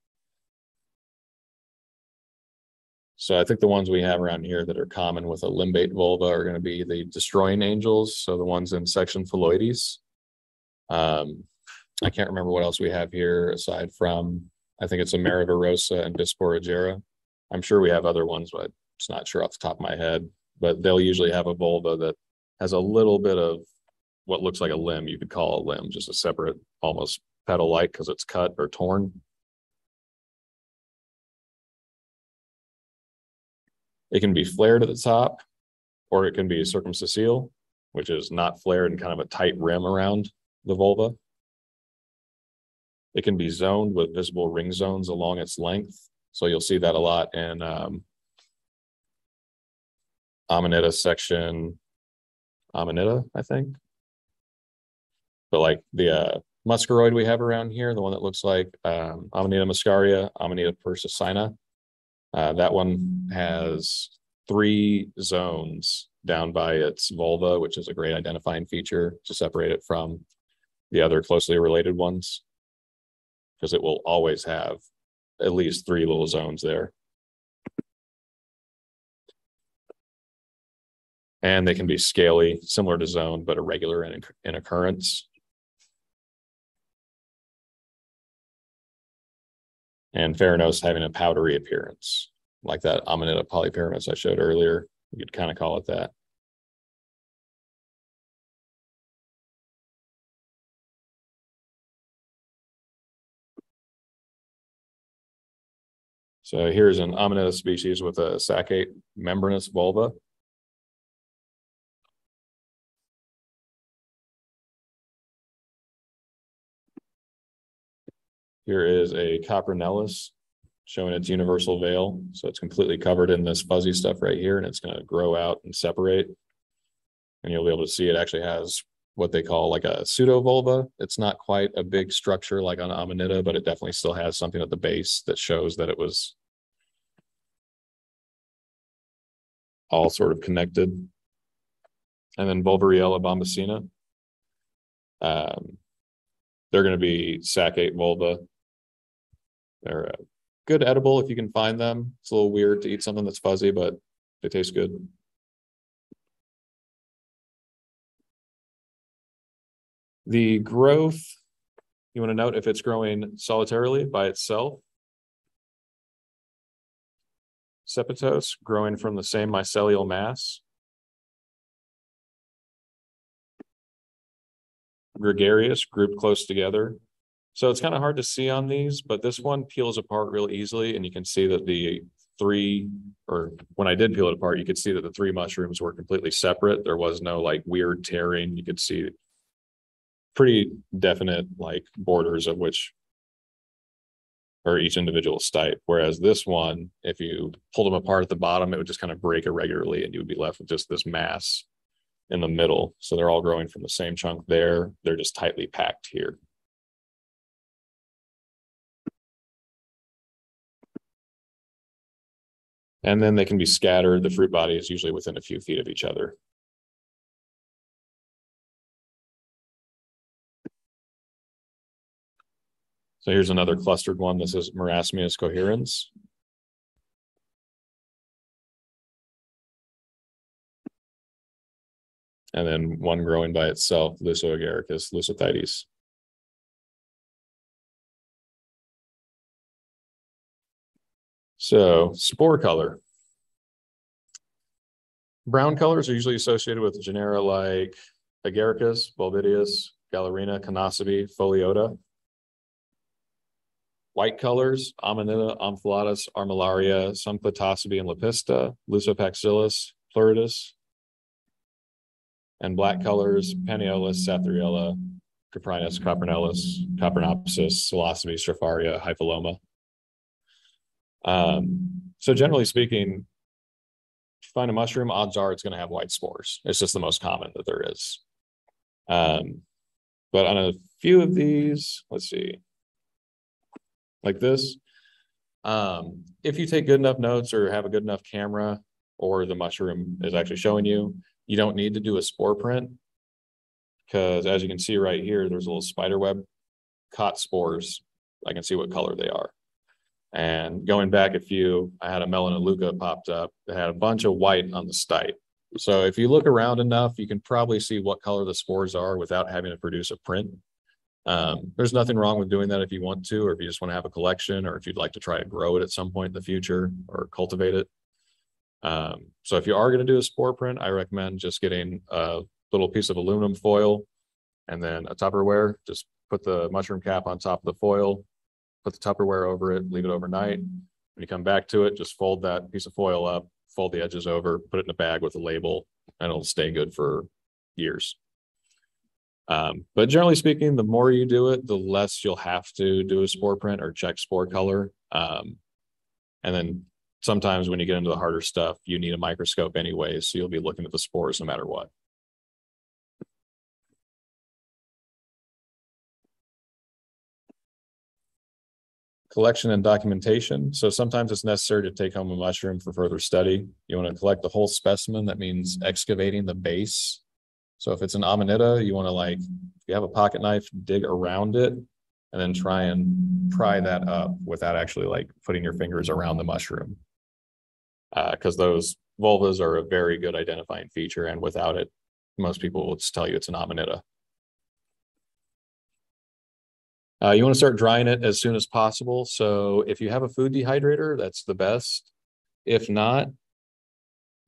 So I think the ones we have around here that are common with a limbate volva are going to be the destroying angels. So the ones in section Phalloideae. Um, I can't remember what else we have here aside from, I think it's a Marivarosa and Bisporigera. I'm sure we have other ones, but it's not sure off the top of my head. But they'll usually have a vulva that has a little bit of what looks like a limb. You could call a limb, just a separate, almost petal-like because it's cut or torn. It can be flared at the top, or it can be circumscissile, which is not flared and kind of a tight rim around the volva. It can be zoned with visible ring zones along its length, so you'll see that a lot in um, Amanita section, Amanita, I think. But like the uh, muscaroid we have around here, the one that looks like um, Amanita muscaria, Amanita persicina, uh, that one has three zones down by its volva, which is a great identifying feature to separate it from the other closely related ones, because it will always have at least three little zones there. And they can be scaly, similar to zone, but irregular in, in occurrence. And farinose having a powdery appearance, like that Amanita polypyramis I showed earlier. You could kind of call it that. So here's an Amanita species with a saccate membranous volva. Here is a Coprinellus showing its universal veil. So it's completely covered in this fuzzy stuff right here and it's going to grow out and separate. And you'll be able to see it actually has what they call like a pseudo volva. It's not quite a big structure like on Amanita, but it definitely still has something at the base that shows that it was all sort of connected. And then Volvariella bombacina. Um, they're going to be saccate volva they're good edible if you can find them. It's a little weird to eat something that's fuzzy, but they taste good. The growth, you want to note if it's growing solitarily by itself. Caespitose growing from the same mycelial mass. Gregarious grouped close together. So it's kind of hard to see on these, but this one peels apart real easily and you can see that the three, or when I did peel it apart, you could see that the three mushrooms were completely separate. There was no like weird tearing. You could see pretty definite like borders of which or each individual stipe. Whereas this one, if you pulled them apart at the bottom, it would just kind of break irregularly and you would be left with just this mass in the middle. So they're all growing from the same chunk there. They're just tightly packed here. And then they can be scattered. The fruit body is usually within a few feet of each other. So here's another clustered one. This is Marasmius coherens. And then one growing by itself, Leucoagaricus leucothites. So spore color. Brown colors are usually associated with genera like Agaricus, Bolbitius, Galerina, Conocybe, Pholiota. White colors, Amanita, Omphalotus, Armillaria, some Clitocybe and Lepista, Leucopaxillus, Pleurotus. And black colors, Panaeolus, Psathyrella, Coprinus, Coprinellus, Coprinopsis, Psilocybe, Stropharia, Hypholoma. Um, so generally speaking, find a mushroom, odds are it's going to have white spores. It's just the most common that there is. Um, but on a few of these, let's see, like this, um, if you take good enough notes or have a good enough camera or the mushroom is actually showing you, you don't need to do a spore print because as you can see right here, there's a little spider web caught spores. I can see what color they are. And going back a few, I had a Melanoleuca popped up that had a bunch of white on the stipe. So if you look around enough, you can probably see what color the spores are without having to produce a print. Um, there's nothing wrong with doing that if you want to, or if you just want to have a collection, or if you'd like to try to grow it at some point in the future or cultivate it. Um, so if you are going to do a spore print, I recommend just getting a little piece of aluminum foil and then a Tupperware. Just put the mushroom cap on top of the foil, put the Tupperware over it, leave it overnight. When you come back to it, just fold that piece of foil up, fold the edges over, put it in a bag with a label, and it'll stay good for years. Um, but generally speaking, the more you do it, the less you'll have to do a spore print or check spore color. Um, and then sometimes when you get into the harder stuff, you need a microscope anyway, so you'll be looking at the spores no matter what. Collection and documentation. So sometimes it's necessary to take home a mushroom for further study. You want to collect the whole specimen. That means excavating the base. So if it's an amanita, you want to like, if you have a pocket knife, dig around it and then try and pry that up without actually like putting your fingers around the mushroom. Because uh, those volvas are a very good identifying feature and without it, most people will just tell you it's an amanita. Uh, you want to start drying it as soon as possible. So if you have a food dehydrator, that's the best. If not,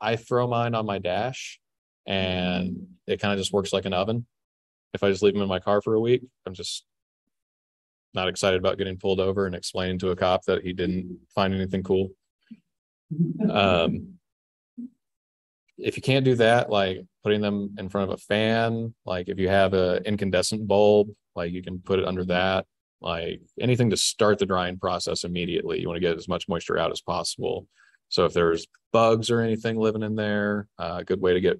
I throw mine on my dash and it kind of just works like an oven. If I just leave them in my car for a week, I'm just not excited about getting pulled over and explaining to a cop that he didn't find anything cool. Um, if you can't do that, like putting them in front of a fan, like if you have an incandescent bulb, like you can put it under that, like anything to start the drying process immediately. You want to get as much moisture out as possible. So if there's bugs or anything living in there, uh, a good way to get,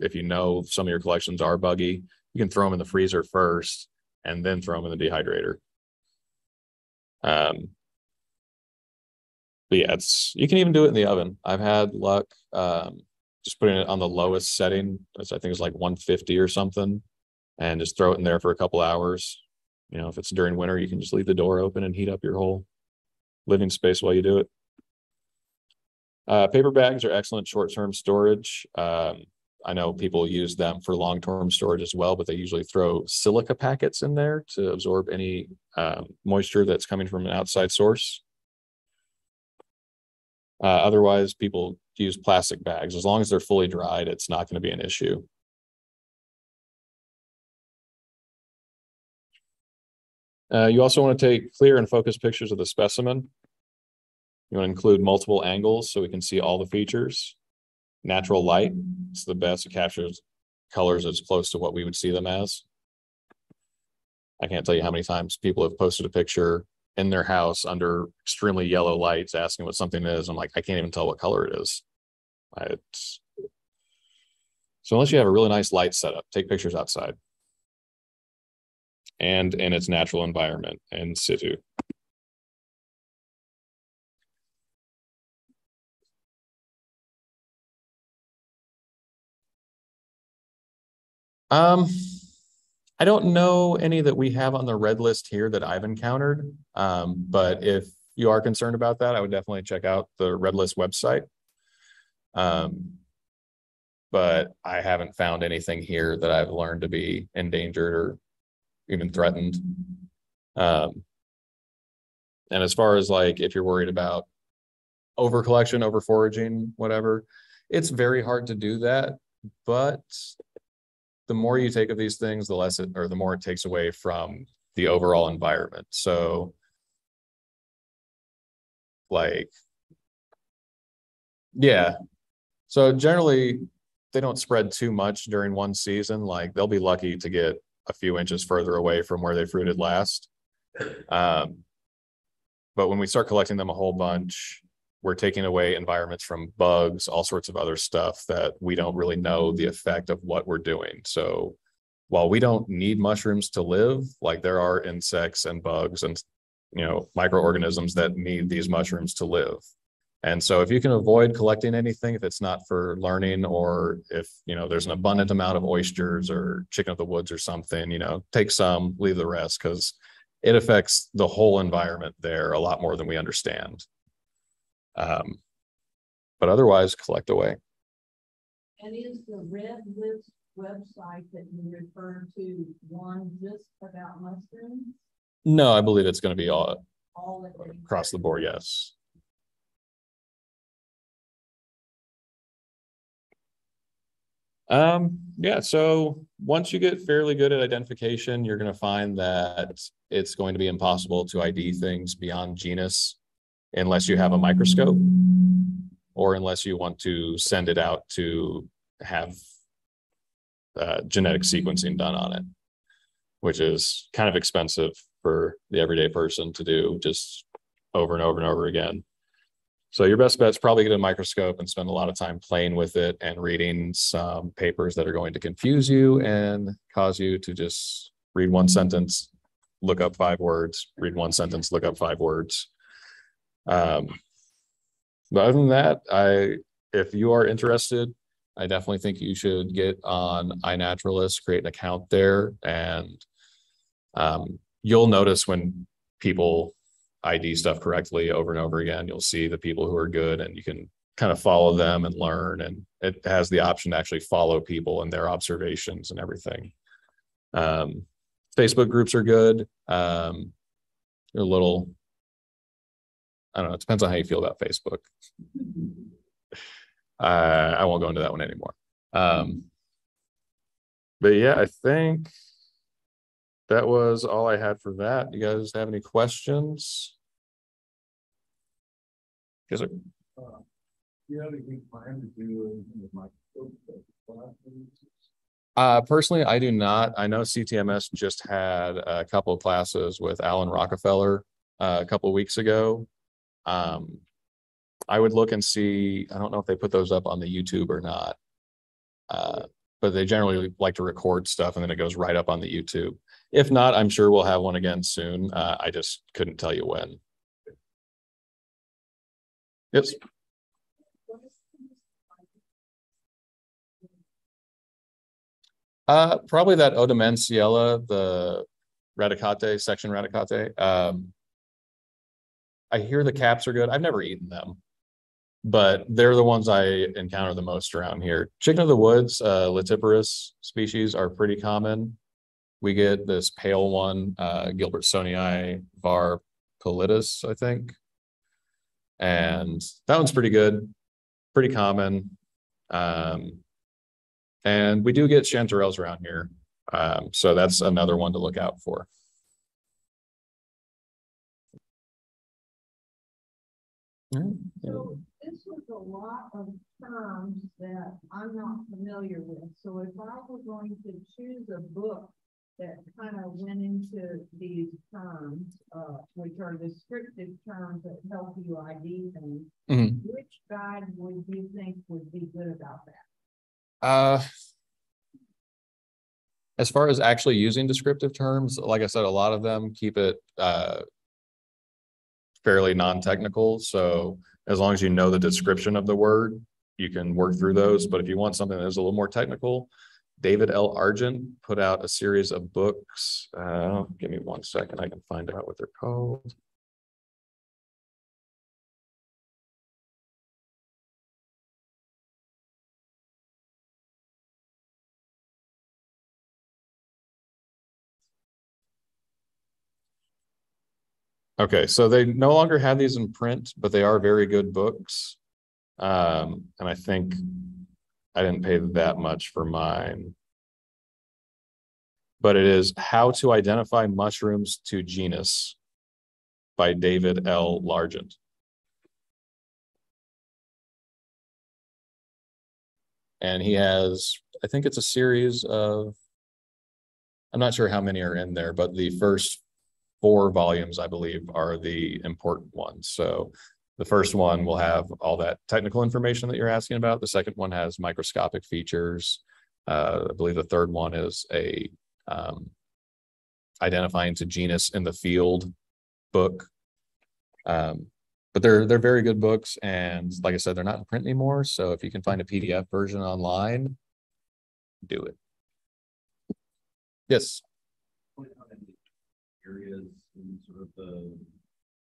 if you know some of your collections are buggy, you can throw them in the freezer first and then throw them in the dehydrator. Um, but yeah, it's you can even do it in the oven. I've had luck um, just putting it on the lowest setting, which I think is like 150 or something, and just throw it in there for a couple hours. You know, if it's during winter, you can just leave the door open and heat up your whole living space while you do it. Uh, paper bags are excellent short-term storage. Um, I know people use them for long-term storage as well, but they usually throw silica packets in there to absorb any um, moisture that's coming from an outside source. Uh, otherwise, people use plastic bags. As long as they're fully dried, it's not going to be an issue. Uh, you also want to take clear and focused pictures of the specimen. You want to include multiple angles so we can see all the features. Natural light is the best. It captures colors as close to what we would see them as. I can't tell you how many times people have posted a picture in their house under extremely yellow lights asking what something is. I'm like, I can't even tell what color it is. It's, so unless you have a really nice light setup, take pictures outside and in its natural environment in situ. Um, I don't know any that we have on the red list here that I've encountered. Um, but if you are concerned about that, I would definitely check out the red list website. Um, but I haven't found anything here that I've learned to be endangered or even threatened. Um, and as far as like if you're worried about over collection, over foraging, whatever, it's very hard to do that. But the more you take of these things, the less it or the more it takes away from the overall environment. So like yeah. So generally they don't spread too much during one season. Like they'll be lucky to get a few inches further away from where they fruited last. Um, but when we start collecting them a whole bunch, we're taking away environments from bugs, all sorts of other stuff that we don't really know the effect of what we're doing. So while we don't need mushrooms to live, like there are insects and bugs and you know microorganisms that need these mushrooms to live. And so if you can avoid collecting anything, if it's not for learning or if, you know, there's an abundant amount of oysters or chicken of the woods or something, you know, take some, leave the rest because it affects the whole environment there a lot more than we understand. Um, but otherwise collect away. And is the red list website that you refer to one just about mushrooms? No, I believe it's going to be all, All across the board. Yes. Um, yeah, so once you get fairly good at identification, you're going to find that it's going to be impossible to ID things beyond genus unless you have a microscope or unless you want to send it out to have uh, genetic sequencing done on it, which is kind of expensive for the everyday person to do just over and over and over again. So your best bet is probably get a microscope and spend a lot of time playing with it and reading some papers that are going to confuse you and cause you to just read one sentence, look up five words, read one sentence, look up five words. Um, but other than that, I if you are interested, I definitely think you should get on iNaturalist, create an account there, and um, you'll notice when people ID stuff correctly over and over again. You'll see the people who are good and you can kind of follow them and learn and it has the option to actually follow people and their observations and everything. Um, Facebook groups are good. Um, they're a little, I don't know, it depends on how you feel about Facebook. Uh, I won't go into that one anymore. Um, but yeah, I think that was all I had for that. You guys have any questions? Yes, sir. Uh, You have anything planned to do in the microscope? classes? Uh, personally, I do not. I know CTMS just had a couple of classes with Alan Rockefeller uh, a couple of weeks ago. Um, I would look and see, I don't know if they put those up on the YouTube or not. Uh, but they generally like to record stuff and then it goes right up on the YouTube. If not, I'm sure we'll have one again soon. Uh, I just couldn't tell you when. Yes, uh, probably that Oudemansiella, the radicate, section radicate. Um, I hear the caps are good. I've never eaten them. But they're the ones I encounter the most around here. Chicken of the woods, uh, Laetiporus species are pretty common. We get this pale one, uh, Gilbertsonii var pallidus, I think. And that one's pretty good, pretty common. Um, and we do get chanterelles around here. Um, so that's another one to look out for. So this was a lot of terms that I'm not familiar with. So if I were going to choose a book that kind of went into these terms, uh, which are descriptive terms that help you ID things, Mhm. which guide would you think would be good about that? Uh, as far as actually using descriptive terms, like I said, a lot of them keep it uh fairly non-technical. So as long as you know the description of the word, you can work through those. But if you want something that is a little more technical, David L. Largent put out a series of books. Uh, give me one second. I can find out what they're called. Okay, so they no longer have these in print, but they are very good books. Um, and I think I didn't pay that much for mine. But it is How to Identify Mushrooms to Genus by David L. Largent. And he has, I think it's a series of, I'm not sure how many are in there, but the first four volumes, I believe, are the important ones. So the first one will have all that technical information that you're asking about. The second one has microscopic features. Uh, I believe the third one is a um, identifying to genus in the field book. Um, but they're they're very good books, and like I said, they're not in print anymore. So if you can find a PDF version online, do it. Yes. Areas in sort of the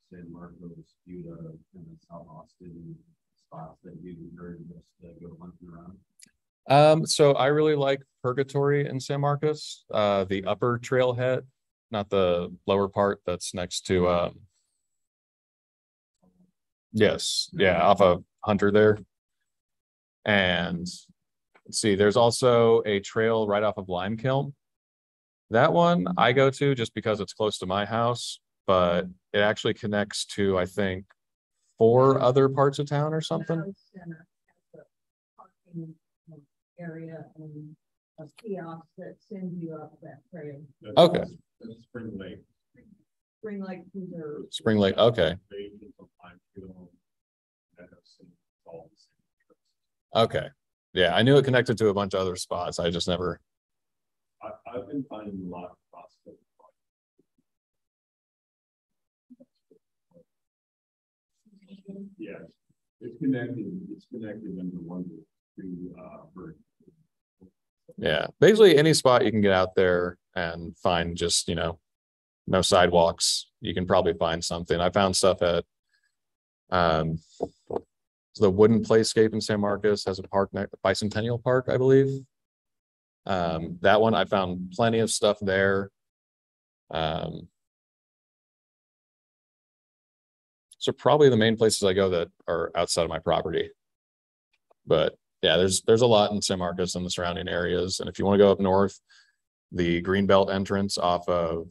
San Marcos, Buda, and the South Austin spots that you encourage us to go hunting around? Um, so I really like Purgatory in San Marcos, uh, the upper trailhead, not the lower part that's next to, um. Yes, yeah, off of Hunter there. And let's see, there's also a trail right off of Lime Kiln. That one mm-hmm. I go to just because it's close to my house, but it actually connects to, I think, four other parts of town or something. Meadow Center has a parking Area and a kiosk that sends you up that trail. That's- Okay. Spring Lake. Spring Lake Preserve. Spring Lake, okay, Invasions of Limestone, Meadows, and all the same. okay. Yeah, I knew it connected to a bunch of other spots. I just never, I, I've been finding a lot of prospects. Yeah, it's connected, it's connected into one, to, uh, yeah, basically any spot you can get out there and find just, you know, no sidewalks, you can probably find something. I found stuff at um the Wooden Playscape in San Marcos has a park, Bicentennial Park, I believe. Um, that one, I found plenty of stuff there. Um. So probably the main places I go that are outside of my property. But yeah, there's, there's a lot in San Marcos and the surrounding areas. And if you want to go up north, the Greenbelt entrance off of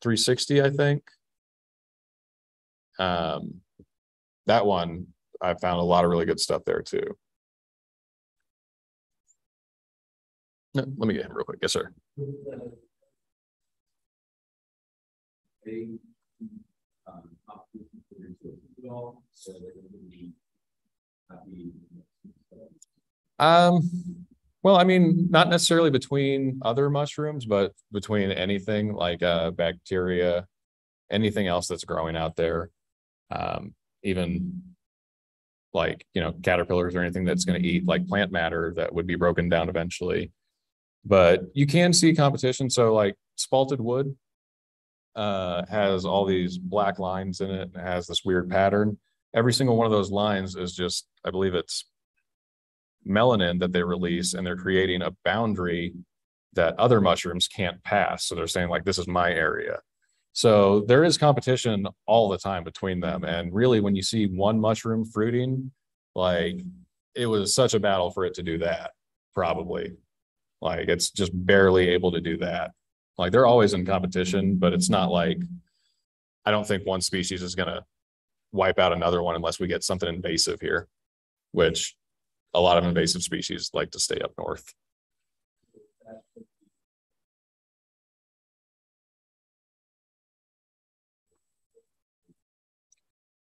three sixty, I think. Um, that one, I found a lot of really good stuff there too. No, let me get him real quick. Yes, sir. Um, well, I mean, not necessarily between other mushrooms, but between anything like uh bacteria, anything else that's growing out there. Um, even like, you know, caterpillars or anything that's gonna eat like plant matter that would be broken down eventually. But you can see competition, so like spalted wood uh has all these black lines in it, and has this weird pattern. Every single one of those lines is just, I believe it's melanin that they release and they're creating a boundary that other mushrooms can't pass. So they're saying like, this is my area. So there is competition all the time between them. And really, when you see one mushroom fruiting, like it was such a battle for it to do that, probably. Like it's just barely able to do that. Like they're always in competition, but it's not like, I don't think one species is gonna wipe out another one unless we get something invasive here, which a lot of invasive species like to stay up north.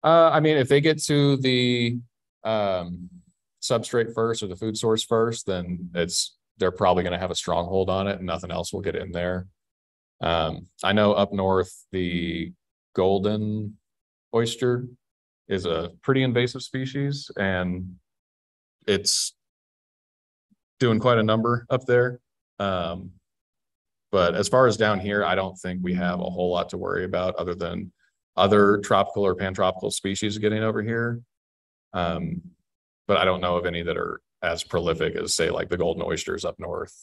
Uh, I mean, if they get to the um substrate first or the food source first, then it's, they're probably gonna have a stronghold on it and nothing else will get in there. Um, I know up north, the golden oyster is a pretty invasive species and it's doing quite a number up there. Um, but as far as down here, I don't think we have a whole lot to worry about other than other tropical or pantropical species getting over here. Um, but I don't know of any that are as prolific as say like the golden oysters up north.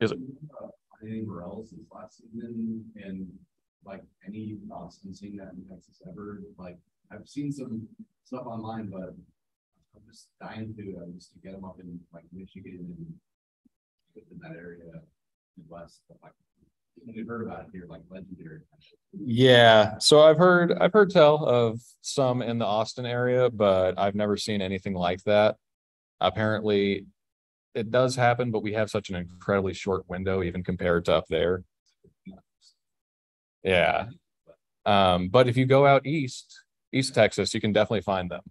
Is it? Anywhere else is last season and like any thoughts on seeing that in Texas ever, like, I've seen some stuff online, but. I'm just dying to, uh, just to get them up in like Michigan and. In that area, Midwest, but like, we've heard about it here, like legendary. Yeah, so I've heard, I've heard tell of some in the Austin area, but I've never seen anything like that. Apparently, it does happen, but we have such an incredibly short window even compared to up there. Yeah. Um, but if you go out east, East Texas, you can definitely find them.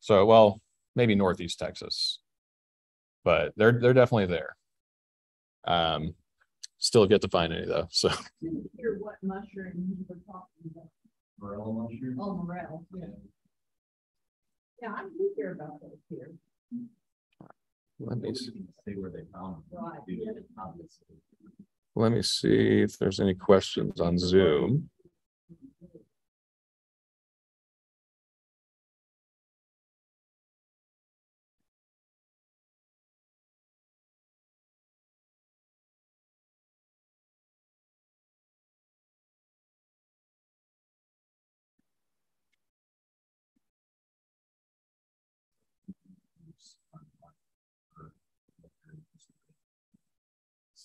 So, well, maybe Northeast Texas. But they're, they're definitely there. Um, still get to find any though, so. Didn't hear what mushroom you were talking about. Morel mushroom. Oh, morel, yeah. Yeah, I do hear about those here. Let me, s- Say where they found. them. Right. Let me see if there's any questions on Zoom.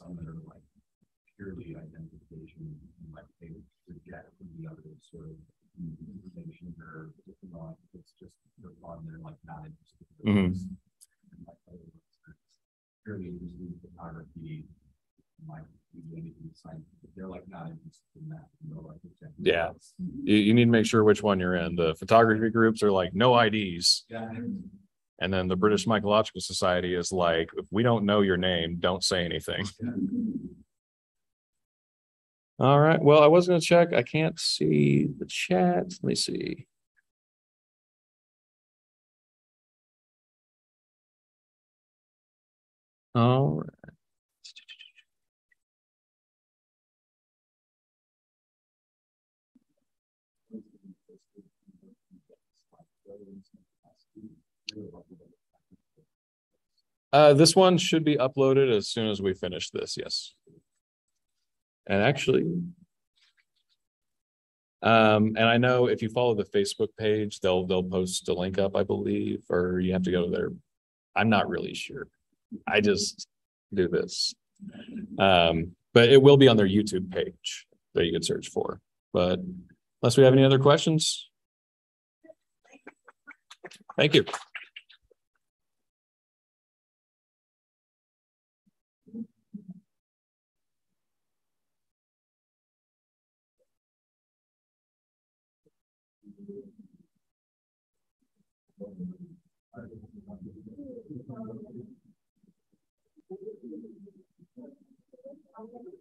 Some that are like purely identification, and like they reject the other sort of information or, you know, it's just, they're on there like not interested. Mhm. And, like, other ones that's Purely interested in photography, like, anything scientific, they're like not interested in that, you know, like. Yeah. You, you need to make sure which one you're in. The photography groups are like no IDs. Yeah. And then the British Mycological Society is like, if we don't know your name, don't say anything. All right, well, I was gonna check. I can't see the chat. Let me see. All right. Uh, this one should be uploaded as soon as we finish this, yes. And actually. Um, and I know if you follow the Facebook page, they'll, they'll post a link up, I believe, or you have to go to their. I'm not really sure. I just do this. Um, but it will be on their YouTube page that you can search for, but unless we have any other questions. Thank you. Obrigada.